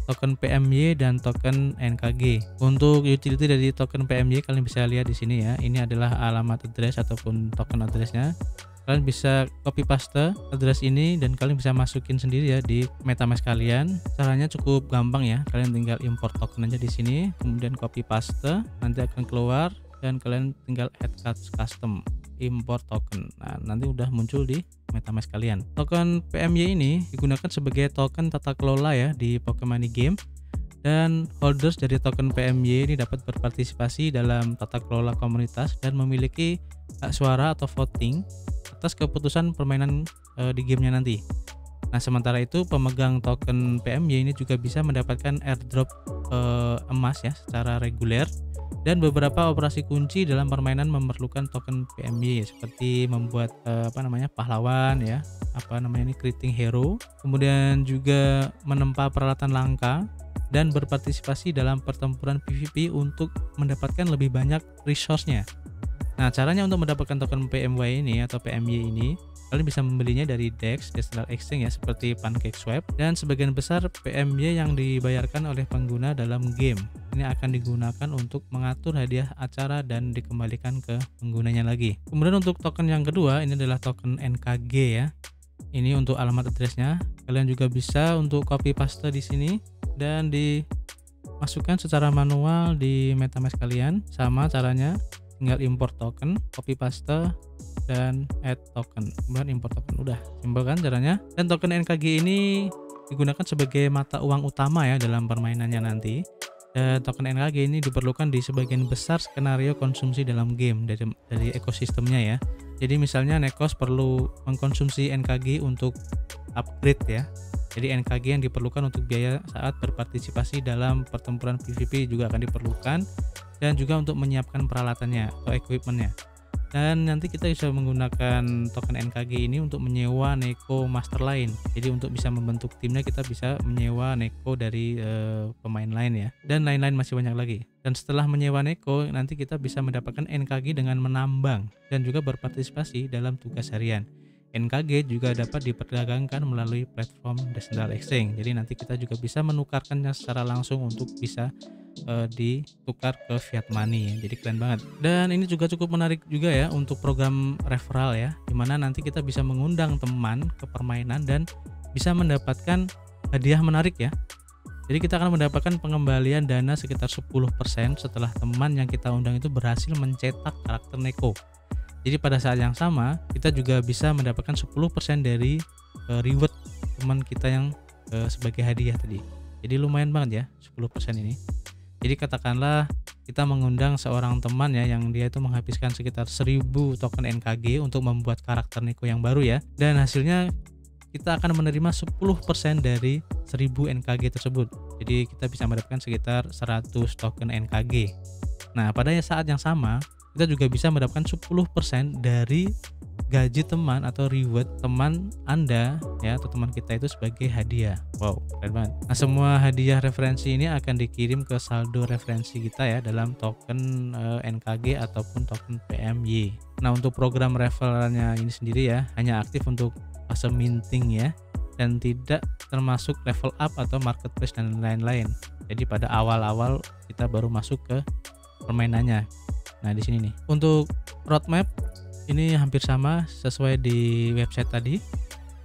token PMY dan token NKG. Untuk utility dari token PMY kalian bisa lihat di sini ya. Ini adalah alamat address ataupun token addressnya kalian bisa copy paste address ini dan kalian bisa masukin sendiri ya di metamask kalian. Caranya cukup gampang ya kalian tinggal import token aja di sini kemudian copy paste nanti akan keluar dan kalian tinggal add custom import token. Nah nanti udah muncul di metamask kalian. Token PMY ini digunakan sebagai token tata kelola ya di Pokemon game dan holders dari token PMY ini dapat berpartisipasi dalam tata kelola komunitas dan memiliki hak suara atau voting atas keputusan permainan e, di gamenya nanti. Nah sementara itu pemegang token PMY ini juga bisa mendapatkan airdrop e, emas ya secara reguler. Dan beberapa operasi kunci dalam permainan memerlukan token PMY seperti membuat e, apa namanya pahlawan ya apa namanya ini creating hero. Kemudian juga menempa peralatan langka dan berpartisipasi dalam pertempuran PvP untuk mendapatkan lebih banyak resource-nya Nah, caranya untuk mendapatkan token PMY ini atau PMY ini, kalian bisa membelinya dari DEX, Digital Exchange ya, seperti Pancake Swap, dan sebagian besar PMY yang dibayarkan oleh pengguna dalam game. Ini akan digunakan untuk mengatur hadiah acara dan dikembalikan ke penggunanya lagi. Kemudian untuk token yang kedua, ini adalah token NKG ya. Ini untuk alamat addressnya. Kalian juga bisa untuk copy paste di sini dan dimasukkan secara manual di MetaMask kalian. Sama caranya tinggal import token copy paste dan add token kemudian import token udah simpel kan caranya dan token NKG ini digunakan sebagai mata uang utama ya dalam permainannya nanti dan token NKG ini diperlukan di sebagian besar skenario konsumsi dalam game dari, dari ekosistemnya ya Jadi misalnya Nekos perlu mengkonsumsi NKG untuk upgrade ya. Jadi NKG yang diperlukan untuk biaya saat berpartisipasi dalam pertempuran PVP juga akan diperlukan dan juga untuk menyiapkan peralatannya atau equipmentnya. Dan nanti kita bisa menggunakan token NKG ini untuk menyewa Neko master lain jadi untuk bisa membentuk timnya kita bisa menyewa Neko dari uh, pemain lain ya. Dan lain-lain masih banyak lagi. Dan setelah menyewa Neko nanti kita bisa mendapatkan NKG dengan menambang dan juga berpartisipasi dalam tugas harian NKG juga dapat diperdagangkan melalui platform Decentralized Exchange. Jadi nanti kita juga bisa menukarkannya secara langsung untuk bisa uh, ditukar ke fiat money. Jadi keren banget. Dan ini juga cukup menarik juga ya untuk program referral ya, di mana nanti kita bisa mengundang teman ke permainan dan bisa mendapatkan hadiah menarik ya. Jadi kita akan mendapatkan pengembalian dana sekitar 10% setelah teman yang kita undang itu berhasil mencetak karakter Neko. Jadi pada saat yang sama kita juga bisa mendapatkan 10% dari uh, reward teman kita yang uh, sebagai hadiah tadi. Jadi lumayan banget ya 10% ini. Jadi katakanlah kita mengundang seorang teman ya yang dia itu menghabiskan sekitar 1000 token NKG untuk membuat karakter Neko yang baru ya. Dan hasilnya kita akan menerima 10% dari 1000 NKG tersebut. Jadi kita bisa mendapatkan sekitar 100 token NKG. Nah, pada saat yang sama kita juga bisa mendapatkan 10% dari gaji teman atau reward teman Anda ya atau teman kita itu sebagai hadiah. Wow, keren banget. Nah, semua hadiah referensi ini akan dikirim ke saldo referensi kita ya dalam token eh, NKG ataupun token PMY. Nah, untuk program referralnya ini sendiri ya hanya aktif untuk fase minting ya dan tidak termasuk level up atau marketplace dan lain-lain. Jadi pada awal-awal kita baru masuk ke permainannya. Nah, di sini nih. Untuk roadmap ini hampir sama sesuai di website tadi.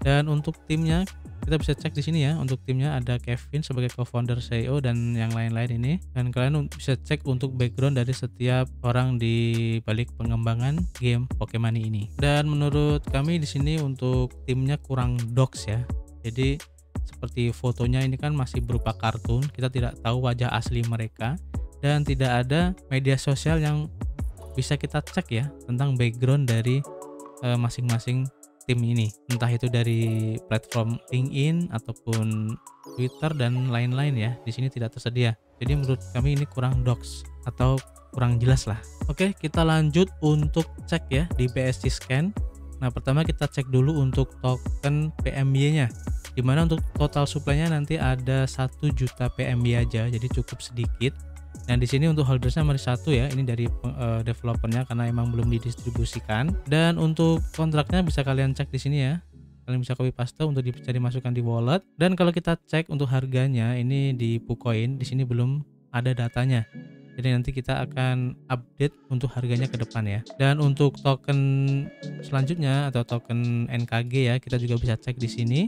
Dan untuk timnya kita bisa cek di sini ya. Untuk timnya ada Kevin sebagai co-founder CEO dan yang lain-lain ini. Dan kalian bisa cek untuk background dari setiap orang di balik pengembangan game Pokemon ini. Dan menurut kami di sini untuk timnya kurang docs ya. Jadi seperti fotonya ini kan masih berupa kartun, kita tidak tahu wajah asli mereka dan tidak ada media sosial yang bisa kita cek ya tentang background dari eh, masing-masing uh, tim ini. Entah itu dari platform LinkedIn ataupun Twitter dan lain-lain ya. Di sini tidak tersedia. Jadi menurut kami ini kurang docs atau kurang jelas lah. Oke kita lanjut untuk cek ya di BSC scan. Nah pertama kita cek dulu untuk token PMY nya di mana untuk total supply-nya nanti ada 1 juta PMY aja jadi cukup sedikit Nah di sini untuk holdersnya masih satu ya, ini dari uh, developernya karena emang belum didistribusikan. Dan untuk kontraknya bisa kalian cek di sini ya. Kalian bisa copy paste untuk bisa dimasukkan di wallet. Dan kalau kita cek untuk harganya ini di Pucoin, di sini belum ada datanya. Jadi nanti kita akan update untuk harganya ke depan ya. Dan untuk token selanjutnya atau token NKG ya, kita juga bisa cek di sini.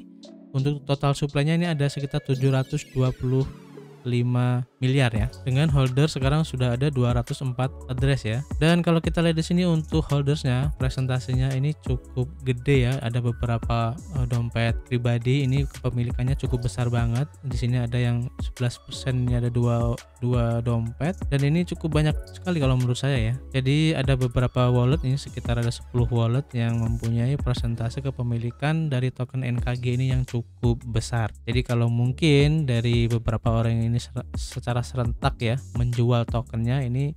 Untuk total supply-nya ini ada sekitar 720 5 miliar ya. Dengan holder sekarang sudah ada 204 address ya. Dan kalau kita lihat di sini untuk holdersnya, presentasinya ini cukup gede ya. Ada beberapa uh, dompet pribadi ini kepemilikannya cukup besar banget. Di sini ada yang 11% ini ada dua dua dompet dan ini cukup banyak sekali kalau menurut saya ya. Jadi ada beberapa wallet ini sekitar ada 10 wallet yang mempunyai presentasi kepemilikan dari token NKG ini yang cukup besar. Jadi kalau mungkin dari beberapa orang ini secara serentak ya menjual tokennya ini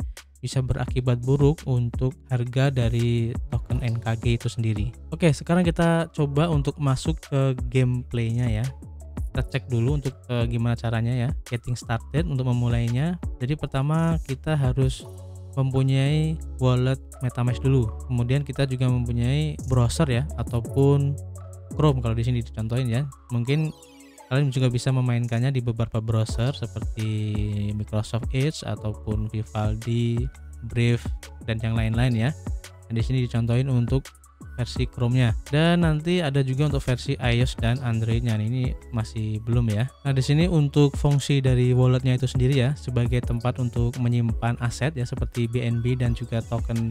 bisa berakibat buruk untuk harga dari token NKG itu sendiri. Oke, sekarang kita coba untuk masuk ke gameplaynya ya. Kita cek dulu untuk uh, gimana caranya ya, getting started untuk memulainya. Jadi pertama kita harus mempunyai wallet MetaMask dulu. Kemudian kita juga mempunyai browser ya ataupun Chrome kalau di sini dicontohin ya. Mungkin Kalian juga bisa memainkannya di beberapa browser seperti Microsoft Edge ataupun Vivaldi, Brave dan yang lain-lain ya. Dan di sini dicontohin untuk versi Chrome-nya. Dan nanti ada juga untuk versi iOS dan Android-nya. Ini masih belum ya. Nah, di sini untuk fungsi dari walletnya itu sendiri ya sebagai tempat untuk menyimpan aset ya seperti BNB dan juga token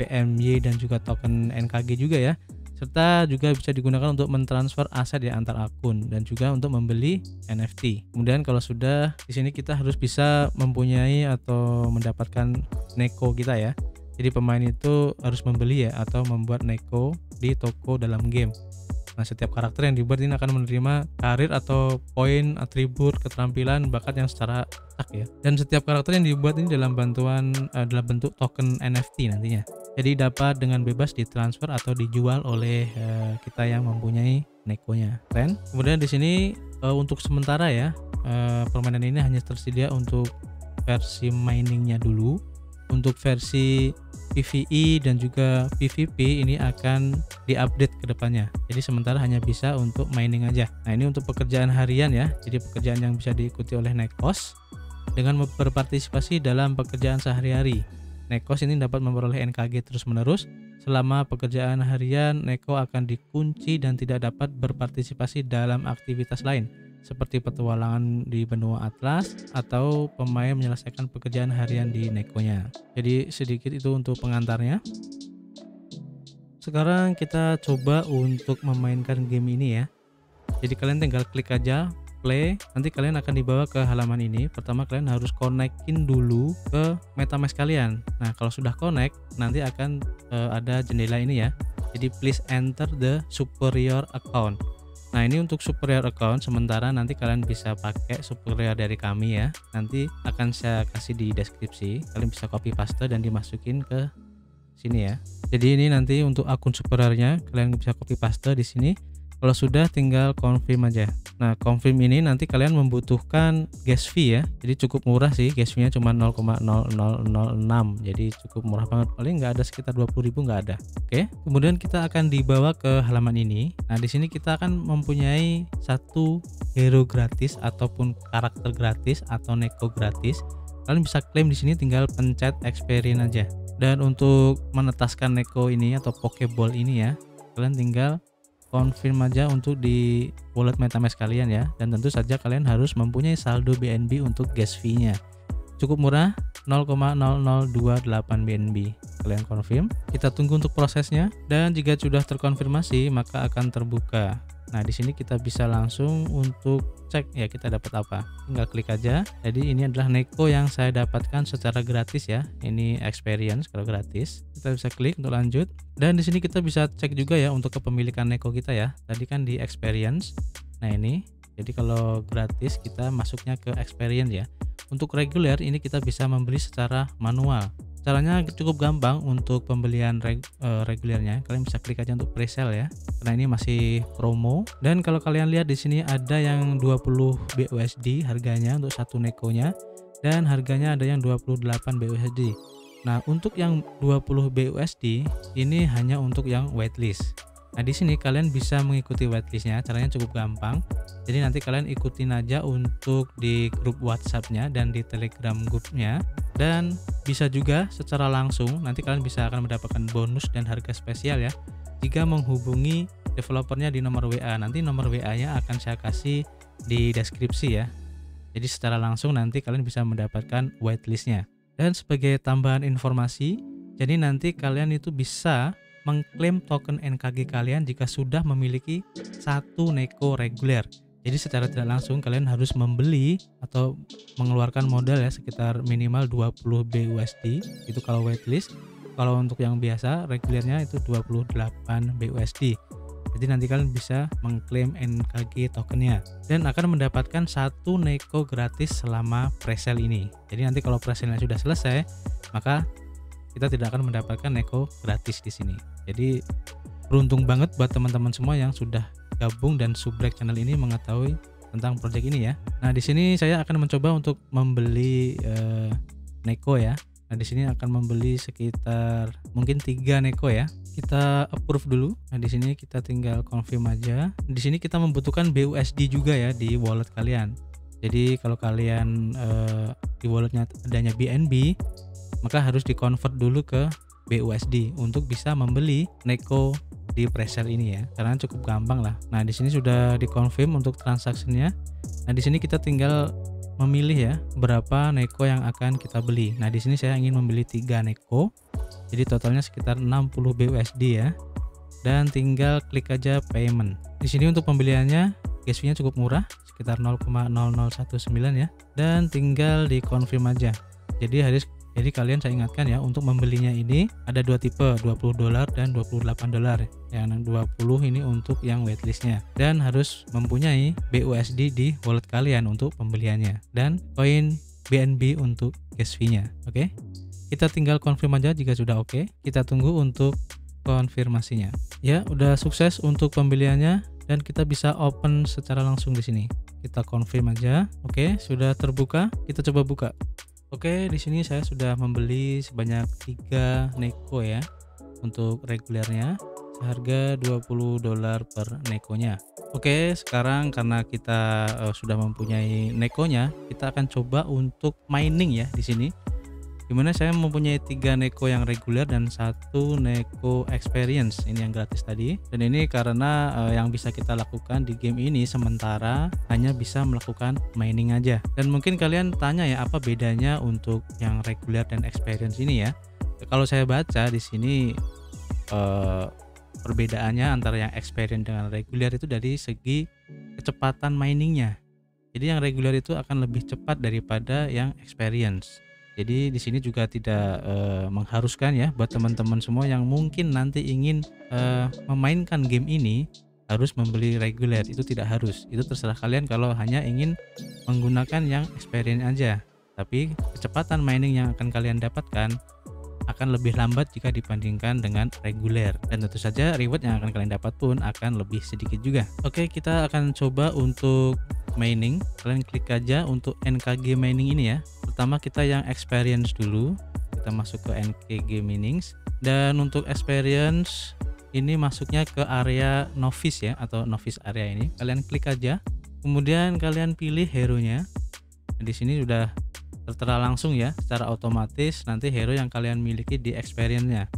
PMY dan juga token NKG juga ya serta juga bisa digunakan untuk mentransfer aset ya antar akun dan juga untuk membeli NFT. Kemudian kalau sudah di sini kita harus bisa mempunyai atau mendapatkan neko kita ya. Jadi pemain itu harus membeli ya atau membuat neko di toko dalam game. Nah, setiap karakter yang dibuat ini akan menerima karir atau poin, atribut, keterampilan, bakat yang secara tak ya. Dan setiap karakter yang dibuat ini dalam bantuan uh, dalam bentuk token NFT nantinya. Jadi dapat dengan bebas ditransfer atau dijual oleh uh, kita yang mempunyai nekonya. Keren. Kemudian di sini uh, untuk sementara ya, uh, permainan ini hanya tersedia untuk versi miningnya dulu. Untuk versi PvE dan juga PvP ini akan diupdate ke depannya. Jadi sementara hanya bisa untuk mining aja. Nah, ini untuk pekerjaan harian ya. Jadi pekerjaan yang bisa diikuti oleh Nekos dengan berpartisipasi dalam pekerjaan sehari-hari. Nekos ini dapat memperoleh NKG terus-menerus. Selama pekerjaan harian, Neko akan dikunci dan tidak dapat berpartisipasi dalam aktivitas lain seperti petualangan di benua Atlas atau pemain menyelesaikan pekerjaan harian di Nekonya. Jadi sedikit itu untuk pengantarnya. Sekarang kita coba untuk memainkan game ini ya. Jadi kalian tinggal klik aja play, nanti kalian akan dibawa ke halaman ini. Pertama kalian harus connectin dulu ke MetaMask kalian. Nah, kalau sudah connect, nanti akan uh, ada jendela ini ya. Jadi please enter the superior account. Nah ini untuk superior account sementara nanti kalian bisa pakai superior dari kami ya. Nanti akan saya kasih di deskripsi. Kalian bisa copy paste dan dimasukin ke sini ya. Jadi ini nanti untuk akun superiornya kalian bisa copy paste di sini kalau sudah tinggal confirm aja. Nah, confirm ini nanti kalian membutuhkan gas fee ya. Jadi cukup murah sih, gas fee-nya cuma 0,0006. Jadi cukup murah banget. Paling nggak ada sekitar 20.000 nggak ada. Oke. Kemudian kita akan dibawa ke halaman ini. Nah, di sini kita akan mempunyai satu hero gratis ataupun karakter gratis atau neko gratis. Kalian bisa klaim di sini tinggal pencet experience aja. Dan untuk menetaskan neko ini atau pokeball ini ya, kalian tinggal confirm aja untuk di wallet MetaMask kalian ya. Dan tentu saja kalian harus mempunyai saldo BNB untuk gas fee-nya. Cukup murah 0,0028 BNB kalian confirm kita tunggu untuk prosesnya. Dan jika sudah terkonfirmasi maka akan terbuka Nah, di sini kita bisa langsung untuk cek ya kita dapat apa. Tinggal klik aja. Jadi ini adalah Neko yang saya dapatkan secara gratis ya. Ini experience kalau gratis. Kita bisa klik untuk lanjut. Dan di sini kita bisa cek juga ya untuk kepemilikan Neko kita ya. Tadi kan di experience. Nah, ini. Jadi kalau gratis kita masuknya ke experience ya. Untuk reguler ini kita bisa membeli secara manual caranya cukup gampang untuk pembelian reg, uh, regulernya. Kalian bisa klik aja untuk presale ya. Karena ini masih promo. Dan kalau kalian lihat di sini ada yang 20 BUSD harganya untuk satu nekonya. Dan harganya ada yang 28 BUSD nah untuk yang 20 BUSD ini hanya untuk yang waitlist Nah di sini kalian bisa mengikuti waitlistnya, caranya cukup gampang. Jadi nanti kalian ikutin aja untuk di grup WhatsAppnya dan di Telegram grupnya dan bisa juga secara langsung nanti kalian bisa akan mendapatkan bonus dan harga spesial ya jika menghubungi developernya di nomor WA nanti nomor WA nya akan saya kasih di deskripsi ya. Jadi secara langsung nanti kalian bisa mendapatkan whitelistnya. Dan sebagai tambahan informasi jadi nanti kalian itu bisa mengklaim token NKG kalian jika sudah memiliki satu neko reguler jadi secara tidak langsung kalian harus membeli atau mengeluarkan modal ya sekitar minimal 20 BUSD itu kalau waitlist. Kalau untuk yang biasa regulernya itu 28 BUSD. Jadi nanti kalian bisa mengklaim NKG tokennya dan akan mendapatkan satu neko gratis selama presale ini. Jadi nanti kalau presale sudah selesai, maka kita tidak akan mendapatkan neko gratis di sini. Jadi beruntung banget buat teman-teman semua yang sudah gabung dan subrek channel ini mengetahui tentang project ini ya. Nah, di sini saya akan mencoba untuk membeli uh, Neko ya. Nah, di sini akan membeli sekitar mungkin tiga Neko ya. Kita approve dulu. Nah, di sini kita tinggal confirm aja. Di sini kita membutuhkan BUSD juga ya di wallet kalian. Jadi kalau kalian uh, di walletnya adanya BNB, maka harus dikonvert dulu ke BUSD untuk bisa membeli Neko di presale ini ya karena cukup gampang lah. Nah di sini sudah dikonfirm untuk transaksinya. Nah di sini kita tinggal memilih ya berapa neko yang akan kita beli. Nah di sini saya ingin membeli tiga neko jadi totalnya sekitar 60 BUSD ya. Dan tinggal klik aja payment. Di sini untuk pembeliannya gas fee-nya cukup murah sekitar 0,0019 ya. Dan tinggal dikonfirm aja. Jadi harus Jadi kalian saya ingatkan ya untuk membelinya ini ada dua tipe 20 dolar dan 28 dolar. Yang 20 ini untuk yang waitlistnya dan harus mempunyai BUSD di wallet kalian untuk pembeliannya dan koin BNB untuk gas fee-nya. Oke. Kita tinggal confirm aja jika sudah oke. Kita tunggu untuk konfirmasinya. Ya, udah sukses untuk pembeliannya dan kita bisa open secara langsung di sini. Kita confirm aja. Oke, sudah terbuka. Kita coba buka. Oke, di sini saya sudah membeli sebanyak 3 neko ya untuk regulernya seharga 20 dolar per nekonya. Oke, sekarang karena kita uh, sudah mempunyai nekonya, kita akan coba untuk mining ya di sini di mana saya mempunyai tiga neko yang reguler dan satu neko experience. Ini yang gratis tadi. Dan ini karena uh, yang bisa kita lakukan di game ini sementara hanya bisa melakukan mining aja. Dan mungkin kalian tanya ya apa bedanya untuk yang reguler dan experience ini ya? Kalau saya baca di sini uh, perbedaannya antara yang experience dengan reguler itu dari segi kecepatan miningnya. Jadi yang reguler itu akan lebih cepat daripada yang experience jadi di sini juga tidak uh, mengharuskan ya buat teman-teman semua yang mungkin nanti ingin uh, memainkan game ini harus membeli reguler. Itu tidak harus. Itu terserah kalian kalau hanya ingin menggunakan yang experience aja. Tapi kecepatan mining yang akan kalian dapatkan akan lebih lambat jika dibandingkan dengan reguler. Dan tentu saja reward yang akan kalian dapat pun akan lebih sedikit juga. Oke kita akan coba untuk mining. Kalian klik aja untuk NKG mining ini ya pertama kita yang experience dulu kita masuk ke NKG minings dan untuk experience ini masuknya ke area novice ya atau novice area ini kalian klik aja kemudian kalian pilih hero nya di sini sudah tertera langsung ya secara otomatis nanti hero yang kalian miliki di experience-nya.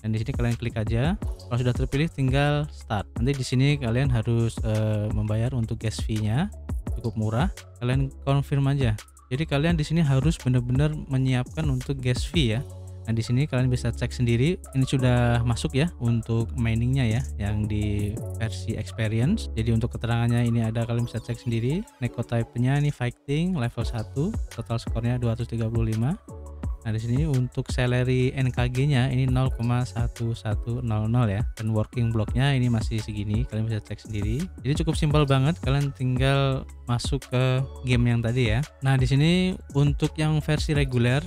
Dan di sini kalian klik aja. Kalau sudah terpilih tinggal start. Nanti di sini kalian harus e, membayar untuk gas fee-nya cukup murah. Kalian confirm aja. Jadi kalian di sini harus benar-benar menyiapkan untuk gas fee ya. Nah di sini kalian bisa cek sendiri ini sudah masuk ya untuk miningnya ya yang di versi experience. Jadi untuk keterangannya ini ada kalian bisa cek sendiri. Neko type-nya ini fighting level 1, total skornya 235. Nah, di sini untuk salary NKG-nya ini 0,1100 ya. Dan working block-nya ini masih segini, kalian bisa cek sendiri. Jadi cukup simpel banget, kalian tinggal masuk ke game yang tadi ya. Nah, di sini untuk yang versi reguler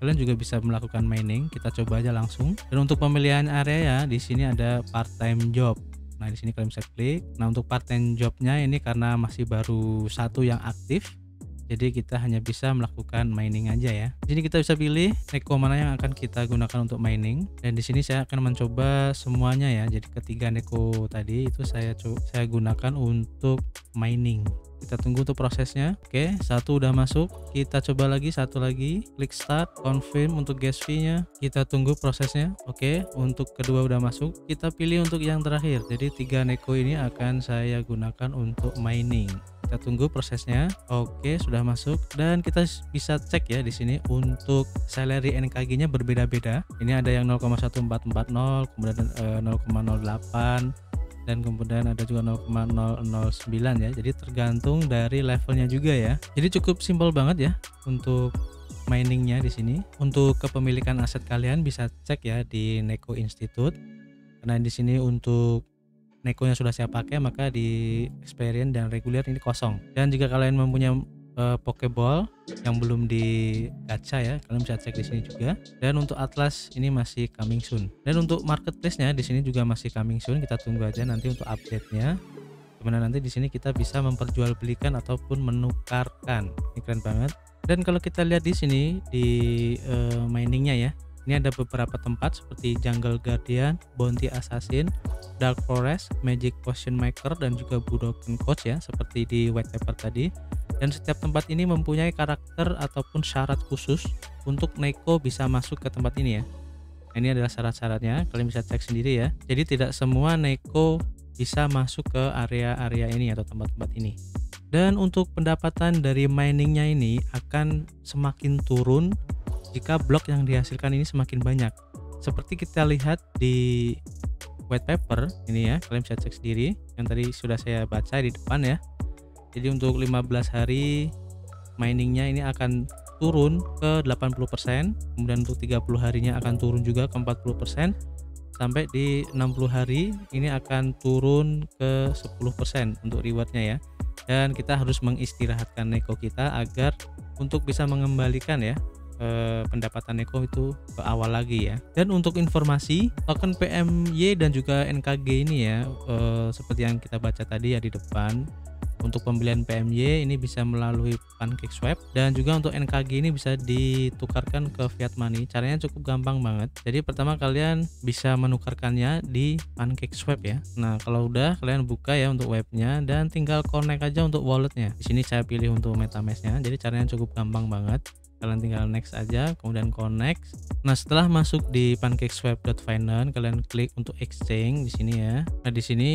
kalian juga bisa melakukan mining kita coba aja langsung dan untuk pemilihan area ya di sini ada part time job nah di sini kalian bisa klik nah untuk part time jobnya ini karena masih baru satu yang aktif jadi kita hanya bisa melakukan mining aja ya. Di sini kita bisa pilih neko mana yang akan kita gunakan untuk mining. Dan di sini saya akan mencoba semuanya ya. Jadi ketiga neko tadi itu saya saya gunakan untuk mining. Kita tunggu untuk prosesnya. Oke satu udah masuk. Kita coba lagi satu lagi. Klik start confirm untuk gas fee nya kita tunggu prosesnya. Oke untuk kedua udah masuk. Kita pilih untuk yang terakhir. Jadi tiga neko ini akan saya gunakan untuk mining kita tunggu prosesnya. Oke sudah masuk. Dan kita bisa cek ya di sini untuk salary NKG nya berbeda-beda. Ini ada yang 0,1440 kemudian eh, 0,08 dan kemudian ada juga 0,009 ya. Jadi tergantung dari levelnya juga ya. Jadi cukup simpel banget ya untuk miningnya di sini. Untuk kepemilikan aset kalian bisa cek ya di Neko Institute. Karena di sini untuk Neko yang sudah saya pakai maka di experience dan reguler ini kosong. Dan jika kalian mempunyai uh, Pokeball yang belum di gacha ya kalian bisa cek di sini juga. Dan untuk Atlas ini masih coming soon. Dan untuk marketplace-nya di sini juga masih coming soon. Kita tunggu aja nanti untuk update-nya. Di mana nanti di sini kita bisa memperjualbelikan ataupun menukarkan. Ini keren banget. Dan kalau kita lihat di sini di uh, miningnya ya ini ada beberapa tempat seperti Jungle Guardian, Bounty Assassin, Dark Forest, Magic Potion Maker dan juga Budokan Coach ya seperti di white paper tadi. Dan setiap tempat ini mempunyai karakter ataupun syarat khusus untuk Neko bisa masuk ke tempat ini ya. Ini adalah syarat-syaratnya kalian bisa cek sendiri ya. Jadi tidak semua Neko bisa masuk ke area-area ini atau tempat-tempat ini. Dan untuk pendapatan dari miningnya ini akan semakin turun jika blok yang dihasilkan ini semakin banyak. Seperti kita lihat di white paper ini ya kalian bisa cek sendiri yang tadi sudah saya baca di depan ya. Jadi untuk 15 hari miningnya ini akan turun ke 80% kemudian untuk 30 harinya akan turun juga ke 40% sampai di 60 hari ini akan turun ke 10% untuk rewardnya ya. Dan kita harus mengistirahatkan neko kita agar untuk bisa mengembalikan ya eh, pendapatan neko itu ke awal lagi ya dan untuk informasi token PMY dan juga NKG ini ya eh, seperti yang kita baca tadi ya di depan untuk pembelian PMY ini bisa melalui PancakeSwap dan juga untuk NKG ini bisa ditukarkan ke fiat money. Caranya cukup gampang banget. Jadi pertama kalian bisa menukarkannya di PancakeSwap ya. Nah, kalau udah kalian buka ya untuk webnya dan tinggal connect aja untuk walletnya. Di sini saya pilih untuk MetaMask-nya. Jadi caranya cukup gampang banget kalian tinggal next aja kemudian connect nah setelah masuk di pancakeswap.finance kalian klik untuk exchange di sini ya nah di sini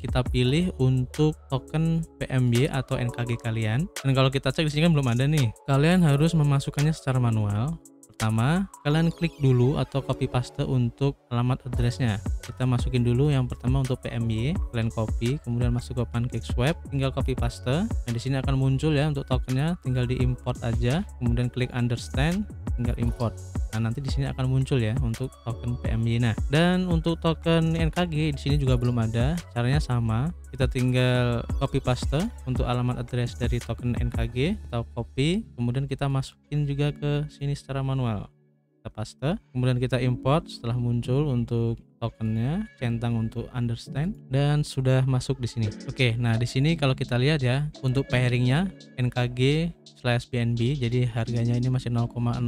kita pilih untuk token PMB atau NKG kalian. Dan kalau kita cek di sini kan belum ada nih. Kalian harus memasukkannya secara manual. Pertama, kalian klik dulu atau copy paste untuk alamat addressnya. Kita masukin dulu yang pertama untuk PMB, kalian copy, kemudian masuk ke PancakeSwap, tinggal copy paste. Nah, di sini akan muncul ya untuk tokennya, tinggal di import aja, kemudian klik understand, tinggal import. Nah, nanti di sini akan muncul ya untuk token PMY. Nah, dan untuk token NKG di sini juga belum ada. Caranya sama. Kita tinggal copy paste untuk alamat address dari token NKG atau copy, kemudian kita masukin juga ke sini secara manual. Kita paste, kemudian kita import setelah muncul untuk tokennya, centang untuk understand dan sudah masuk di sini. Oke, nah di sini kalau kita lihat ya untuk pairingnya NKG slash BNB jadi harganya ini masih 0,001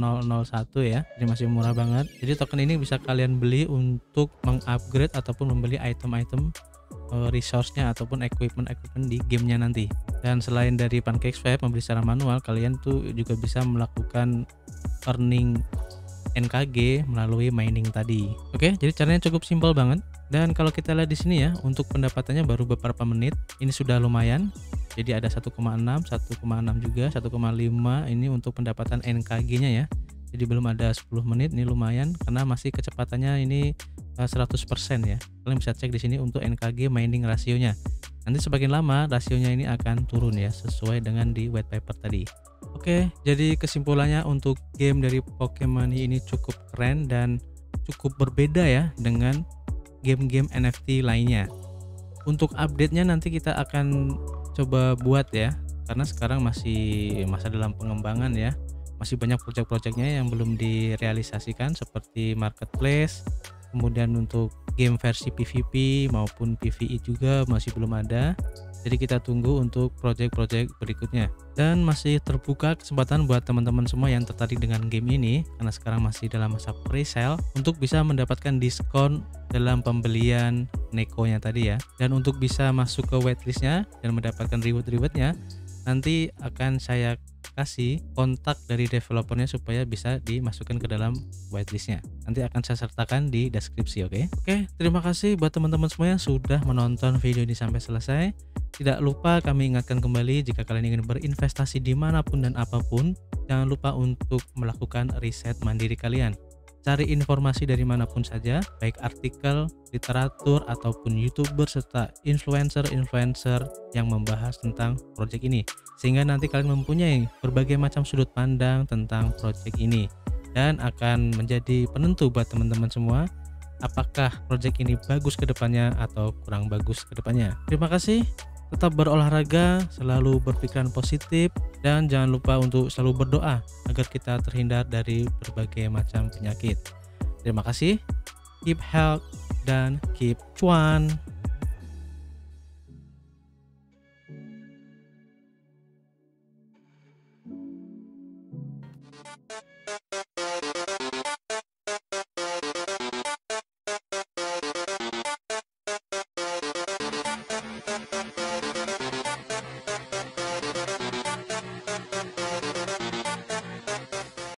ya jadi masih murah banget jadi token ini bisa kalian beli untuk mengupgrade ataupun membeli item-item uh, resource-nya ataupun equipment-equipment di gamenya nanti dan selain dari pancake swap membeli secara manual kalian tuh juga bisa melakukan earning NKG melalui mining tadi. Oke, jadi caranya cukup simpel banget. Dan kalau kita lihat di sini ya, untuk pendapatannya baru beberapa menit, ini sudah lumayan. Jadi ada 1,6 1,6 juga 1,5 ini untuk pendapatan NKG nya ya. Jadi belum ada 10 menit ini lumayan. Karena masih kecepatannya ini 100% eh, ya. Kalian bisa cek di sini untuk NKG mining rasionya. Nanti semakin lama rasionya ini akan turun ya sesuai dengan di white paper tadi Oke jadi kesimpulannya untuk game dari Pokemon ini cukup keren dan cukup berbeda ya dengan game-game NFT lainnya. Untuk update-nya nanti kita akan coba buat ya karena sekarang masih masa dalam pengembangan ya. Masih banyak proyek-proyeknya yang belum direalisasikan seperti marketplace kemudian untuk game versi PVP maupun PVE juga masih belum ada jadi kita tunggu untuk project-project berikutnya. Dan masih terbuka kesempatan buat teman-teman semua yang tertarik dengan game ini karena sekarang masih dalam masa pre-sale untuk bisa mendapatkan diskon dalam pembelian Neko-nya tadi ya. Dan untuk bisa masuk ke waitlistnya dan mendapatkan reward-rewardnya nanti akan saya kasih kontak dari developernya supaya bisa dimasukkan ke dalam whitelistnya. Nanti akan saya sertakan di deskripsi oke? Okay? oke okay, terima kasih buat teman-teman semua yang sudah menonton video ini sampai selesai. Tidak lupa kami ingatkan kembali jika kalian ingin berinvestasi di mana pun dan apa pun jangan lupa untuk melakukan riset mandiri kalian cari informasi dari mana pun saja, baik artikel, literatur, ataupun youtuber serta influencer-influencer yang membahas tentang proyek ini. Sehingga nanti kalian mempunyai berbagai macam sudut pandang tentang proyek ini dan akan menjadi penentu buat teman-teman semua apakah proyek ini bagus ke depannya atau kurang bagus ke depannya. Terima kasih tetap berolahraga, selalu berpikiran positif, dan jangan lupa untuk selalu berdoa agar kita terhindar dari berbagai macam penyakit. Terima kasih, keep health, dan keep cuan.